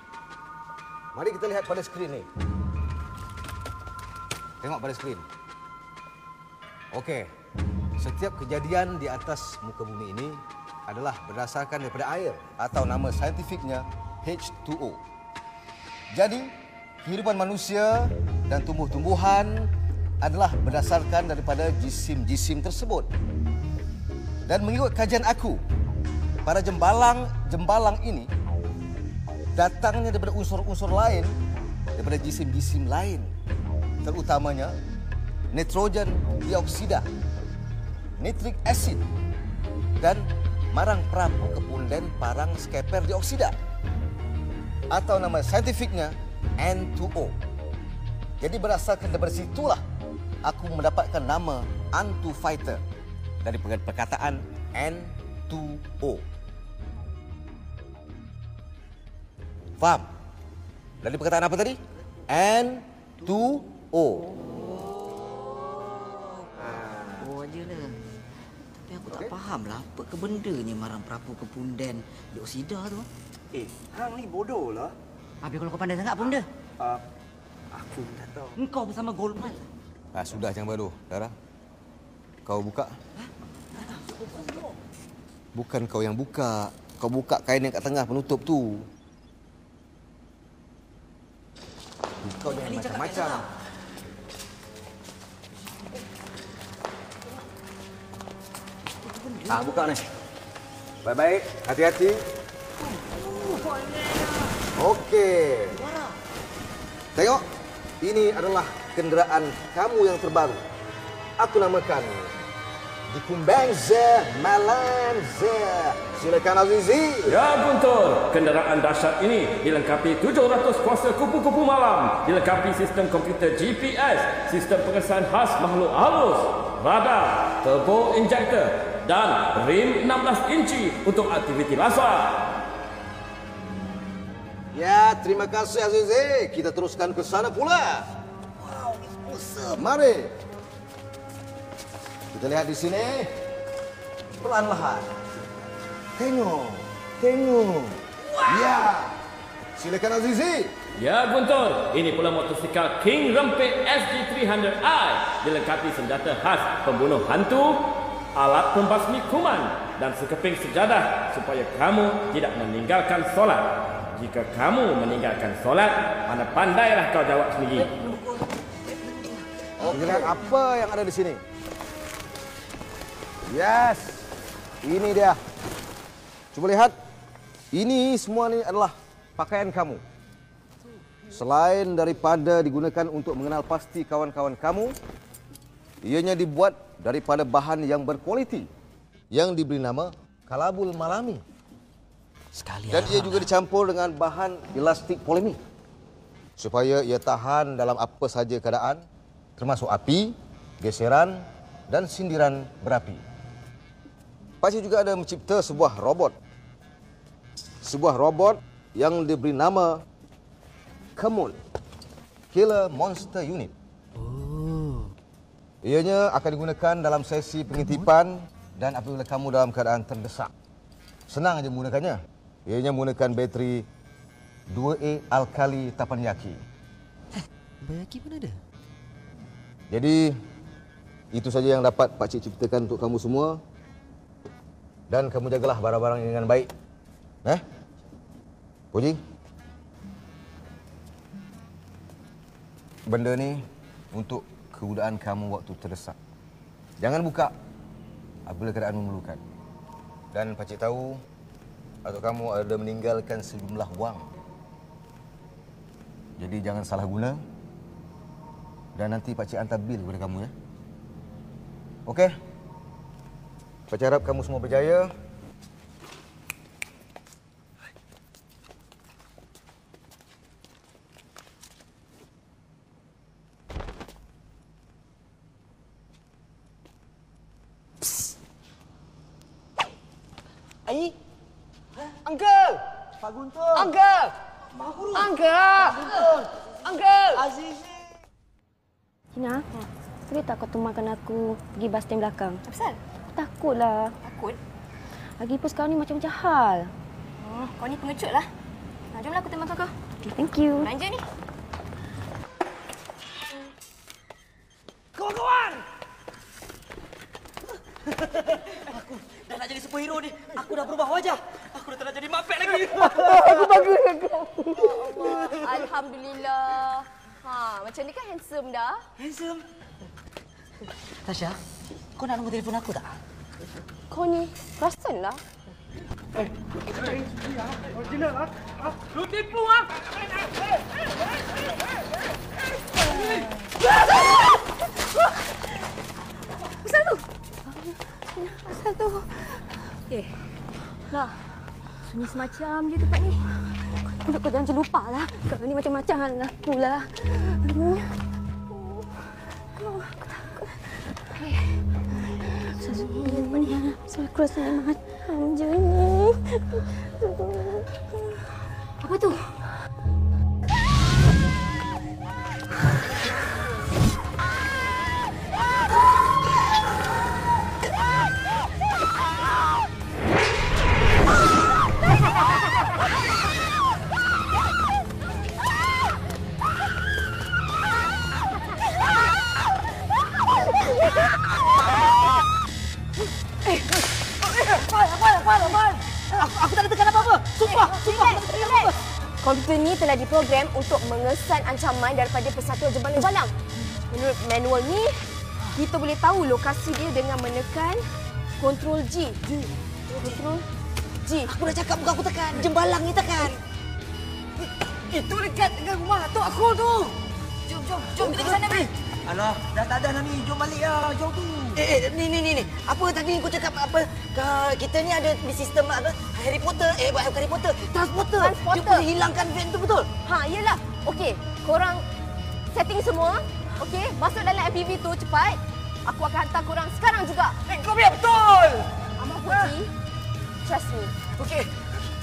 Mari kita lihat pada skrin ni. Tengok pada skrin. Okey. Setiap kejadian di atas muka bumi ini adalah berdasarkan daripada air atau nama saintifiknya H2O. Jadi, kehidupan manusia dan tumbuh-tumbuhan adalah berdasarkan daripada jisim-jisim tersebut. Dan mengikut kajian aku, para jembalang-jembalang ini datangnya daripada unsur-unsur lain daripada jisim-jisim lain terutamanya nitrogen dioksida nitric acid dan marang perapu kepunden parang skeper dioksida atau nama saintifiknya N2O jadi berdasarkan daripada situlah aku mendapatkan nama Antu Fighter dari perkataan N2O Faham? Dari perkataan apa tadi? N2O. Oh aja lah. Tapi aku tak faham lah apa ke bendanya marang perapu ke punden dioksida tu. Eh, hang ni bodoh lah. Habis kalau kau pandai sangat apa benda? Uh, aku tak tahu. Engkau bersama Goldman. Ah, sudah jangan baru, Dara. Kau buka. Bukan kau yang buka. Kau buka kain yang kat tengah penutup tu. Kau jangan macam-macam. Ah, buka ni. Baik-baik, hati-hati. Okey. Tengok, ini adalah kenderaan kamu yang terbaru. aku namakan Dikumbang Ze Malan Ze. Silakan Azizi. Ya Guntur, kenderaan dahsyat ini dilengkapi 700 kuasa kupu-kupu malam, dilengkapi sistem komputer GPS, sistem pengesahan khas makhluk halus, radar, turbo injector dan rim 16 inci untuk aktiviti laser. Ya, terima kasih Azizi. Kita teruskan ke sana pula. Wow. Mari. Kita lihat di sini. Perlahan-lahan. Tengok. Tengok. Ya. Silakan Azizi. Ya Guntur, ini pula motosikal King Rempit SG300i dilengkapi senjata khas pembunuh hantu, alat pembasmi kuman dan sekeping sejadah supaya kamu tidak meninggalkan solat. Jika kamu meninggalkan solat, mana pandailah kau jawab sendiri. Kita lihat apa yang ada di sini. Yes. Ini dia. Coba lihat. Ini semua ni adalah pakaian kamu. Selain daripada digunakan untuk mengenal pasti kawan-kawan kamu, ianya dibuat daripada bahan yang berkualiti yang diberi nama kalabul malami. Sekali Dan ia juga dicampur dengan bahan elastik polimik supaya ia tahan dalam apa saja keadaan termasuk api, geseran dan sindiran berapi. Pakcik juga ada mencipta sebuah robot. Sebuah robot yang diberi nama Kemul Killer Monster Unit. Oh. Ianya akan digunakan dalam sesi pengintipan dan apabila kamu dalam keadaan terdesak. Senang aja menggunakannya. Ianya menggunakan bateri 2A Alkali Tapanyaki. Bayaki pun ada. Jadi itu saja yang dapat Pak Cik ciptakan untuk kamu semua. Dan kamu jagalah barang-barang dengan baik. Eh? Puji? Benda ni untuk kegunaan kamu waktu terdesak. Jangan buka apabila keadaan memerlukan. Dan Pak Cik tahu atau kamu ada meninggalkan sejumlah wang. Jadi jangan salah guna. Dan nanti Pak Cik hantar bil kepada kamu ya. Okey? Pak Cik harap kamu semua berjaya. Ai. Uncle. Pak Guntur. Uncle. Mak Guru. Uncle. Guntur. Uncle. Azizi. Cina, boleh tak kau tumarkan bas stand belakang? Aku takutlah. Takut? Lagi pun sekarang ni macam-macam hal. Oh, kau ni pengecut lah. Nah, jomlah aku teman kau. Okay, thank you. Belanja ni. Kawan-kawan! aku dah nak jadi superhero ni. Aku dah berubah wajah. Aku dah tak nak jadi mapet lagi. aku bangga dengan kau. Alhamdulillah. Ha, macam ni kan handsome dah. Handsome? Tasha, kau nak nombor telefon aku tak? Kau ni perasan lah. Eh, original ah. ah. Lu tipu ah. Asal tu? Asal tu? Eh, lah. Sunyi semacam je tempat ni. Kau, kau jangan lupa lah. Kau ni macam-macam aku lah. Aduh. Aku rasa macam je ni. Telah diprogram untuk mengesan ancaman daripada Persatuan Jembatan Balang. Menurut manual ni, kita boleh tahu lokasi dia dengan menekan Ctrl G. Ctrl G. Aku dah cakap bukan aku tekan. Jembalang ni tekan. Itu dekat dengan rumah Tok aku tu. Jom, jom, jom kita ke sana, Bil. Alah, dah tak ada dah ni. Jom balik lah. Jom tu. Eh, eh, ni, ni, ni. Apa tadi kau cakap apa? Kita ni ada di sistem apa? Harry Potter. Eh, bukan Harry Potter. Transporter. Transporter. Dia boleh hilangkan van tu betul? Ha, yelah. Okey, korang setting semua. Okey, masuk dalam MPV tu cepat. Aku akan hantar korang sekarang juga. Eh, kau biar betul! Abang Putih, trust me. Okey.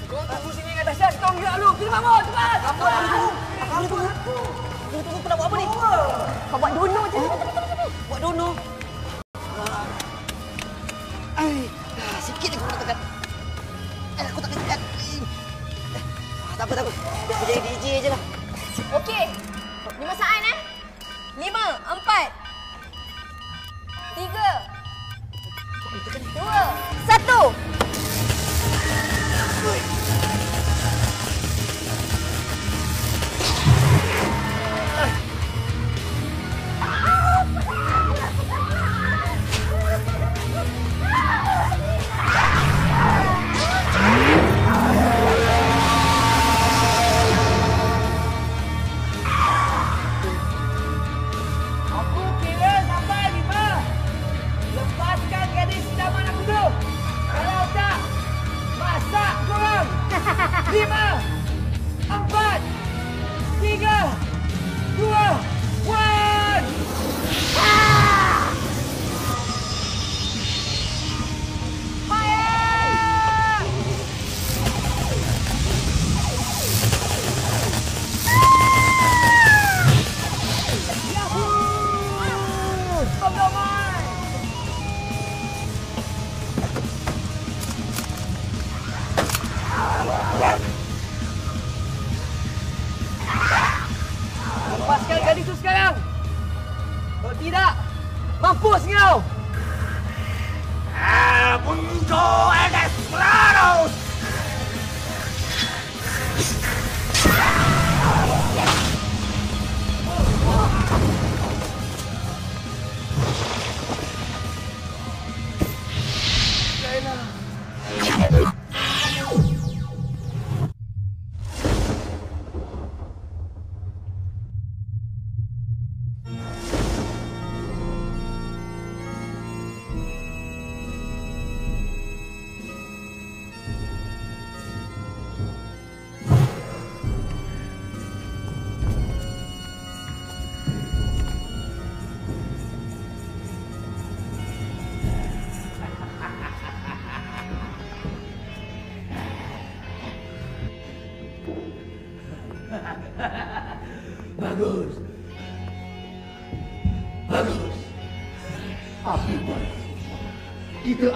Kau tunggu sini dengan Tasha. Kita orang gerak dulu. Kita bangun, cepat! Apa tu? Apa tu? Tunggu, tunggu. Kau nak buat apa ni? Kau buat dono je. Buat dono?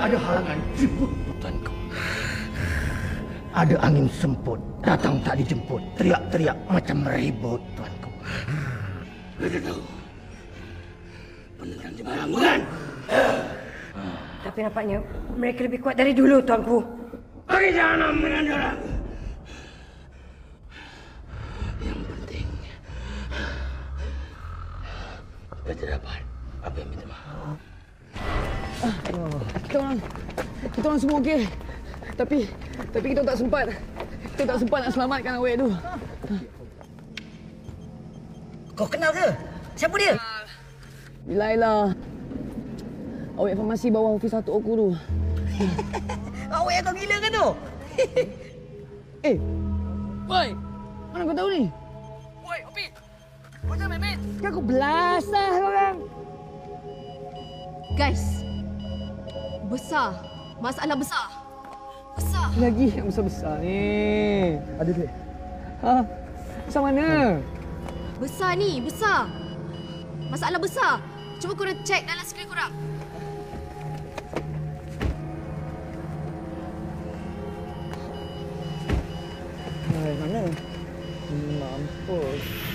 Ada halangan jemput tuanku. Ada angin semput, datang tak dijemput, teriak-teriak macam ribut tuanku. Kita tahu. Penentang Jemaah bukan? Tapi nampaknya mereka lebih kuat dari dulu, tuanku. Bagi jangan menandara. Yang penting kita dapat apa yang kita mahu. Kita orang, kita orang semua okey. Tapi, tapi kita tak sempat. Kita tak sempat nak selamatkan awak tu. Kau kenal ke? Siapa dia? Bilailah. Awak farmasi bawah ofis satu aku tu. Yang kau gila kan tu? eh, Boy, mana kau tahu ni? Woi, Opi. Kau jangan main-main. Kan aku belasah orang. Guys, besar. Masalah besar. Besar. Lagi yang besar-besar ni. Ada duit. Ha? Besar mana? Besar ni, besar. Masalah besar. Cuba korang cek dalam skrin korang. Hai, mana? Mampus.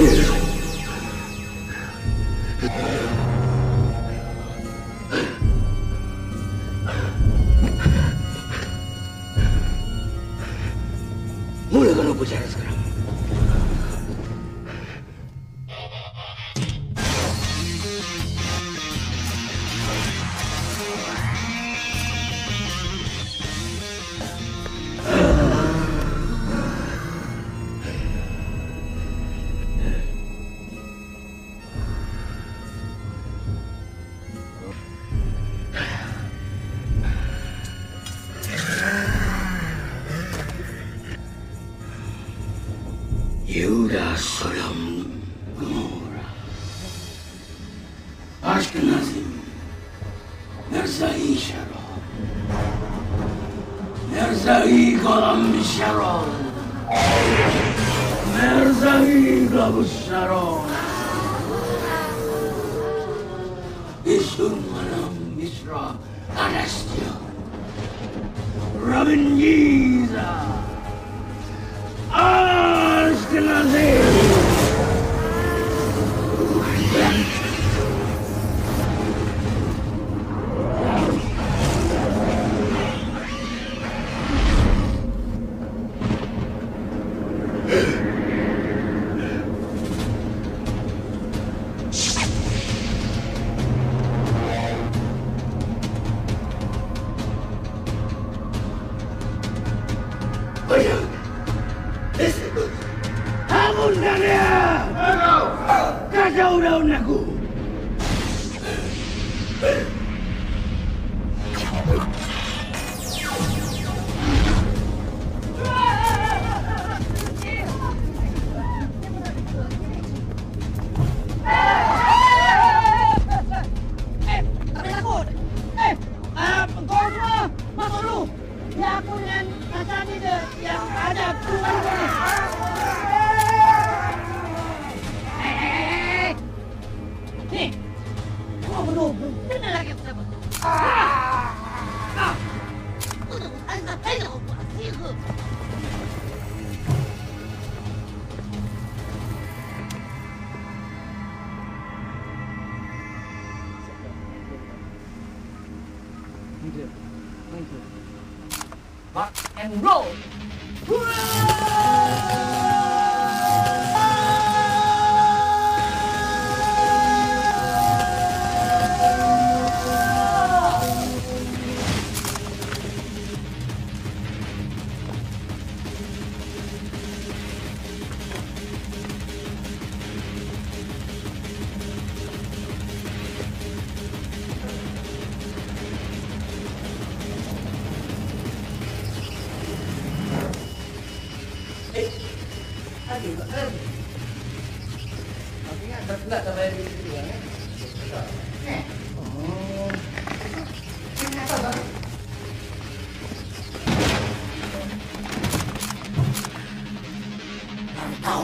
Two.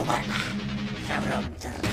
Kau pernah sebelum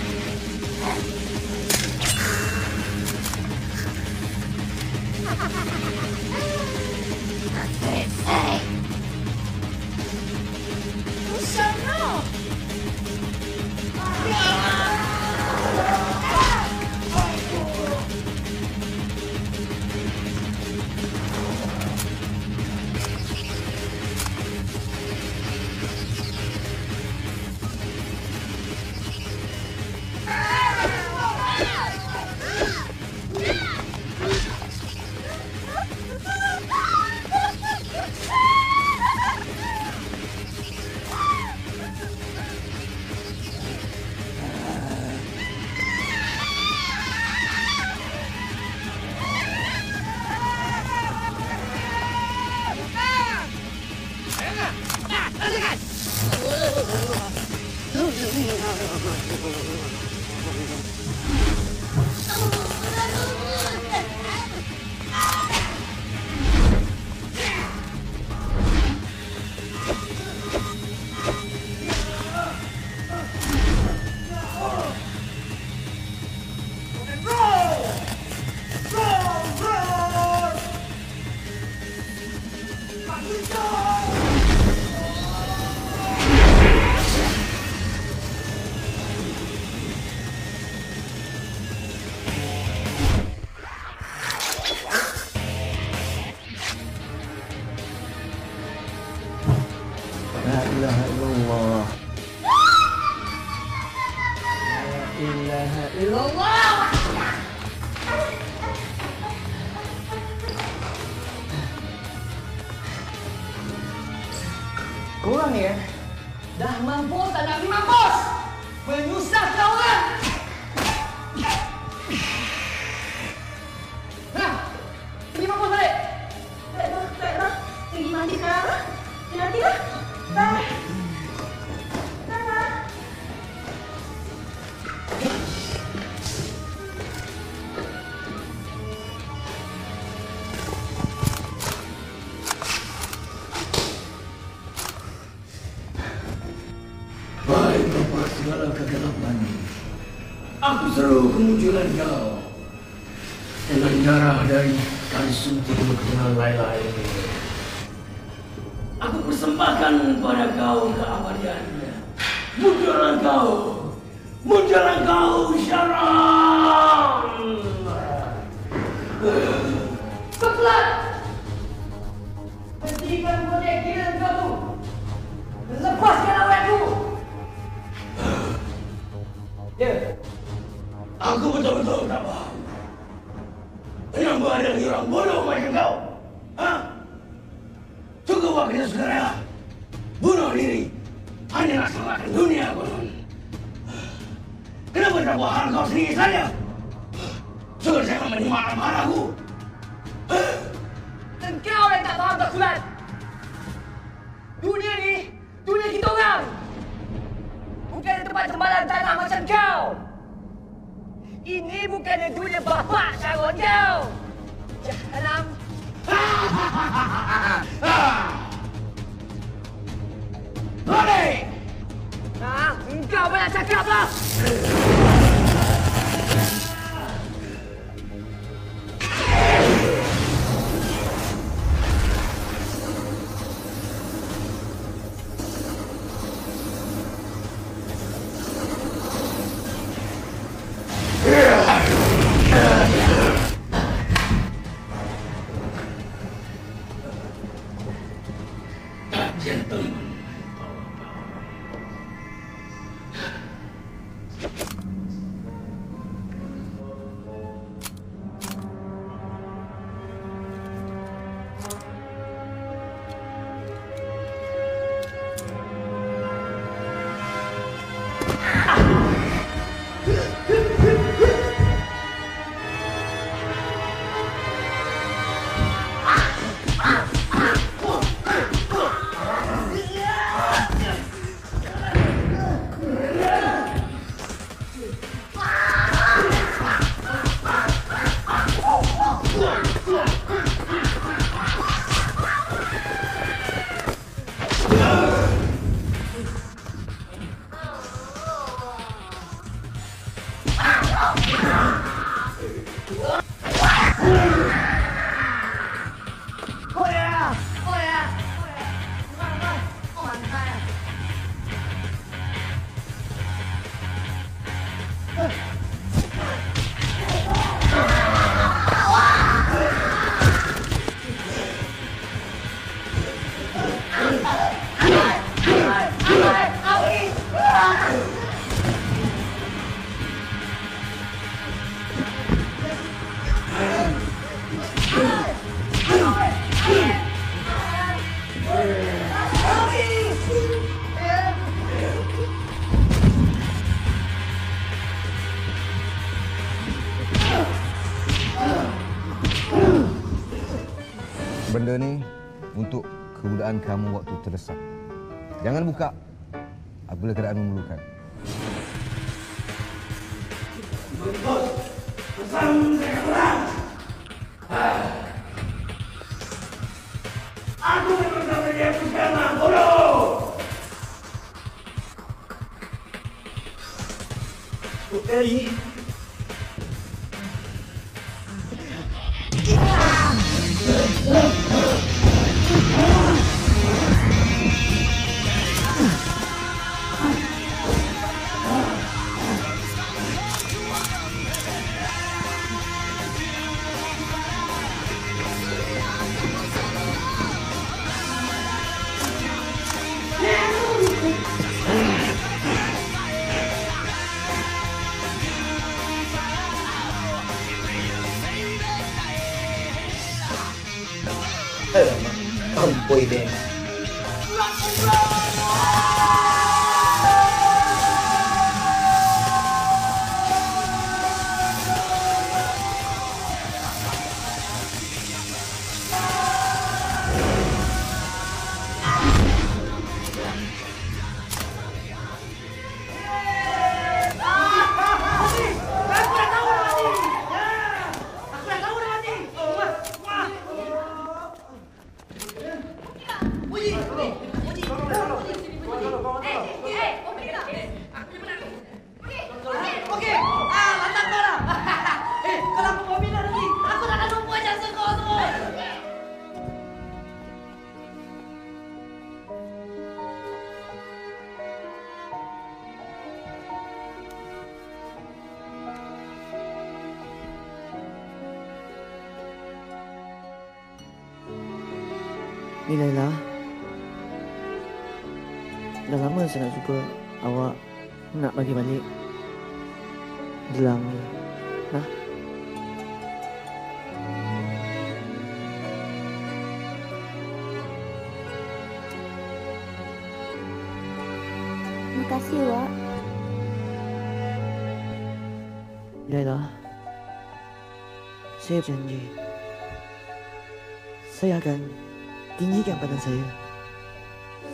Aku seru kemunculan kau Dengan Kenapa tak buat hal kau sendiri saja? Suruh saya menerima amarahku Engkau yang tak faham tak kulat! Dunia ni, dunia kita orang! Bukan tempat sembalan tanah macam kau! Ini bukannya dunia bapak Sharon kau! Jahanam! Balik! Ha, engkau banyak cakap lah! Kamu waktu terdesak. Jangan buka apabila keadaan memerlukan. Jumpa awak nak bagi balik gelang ni. Nah, Terima kasih, Wak. Laila. Saya berjanji. Saya akan tinggikan badan saya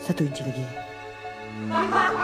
satu inci lagi. Thank you.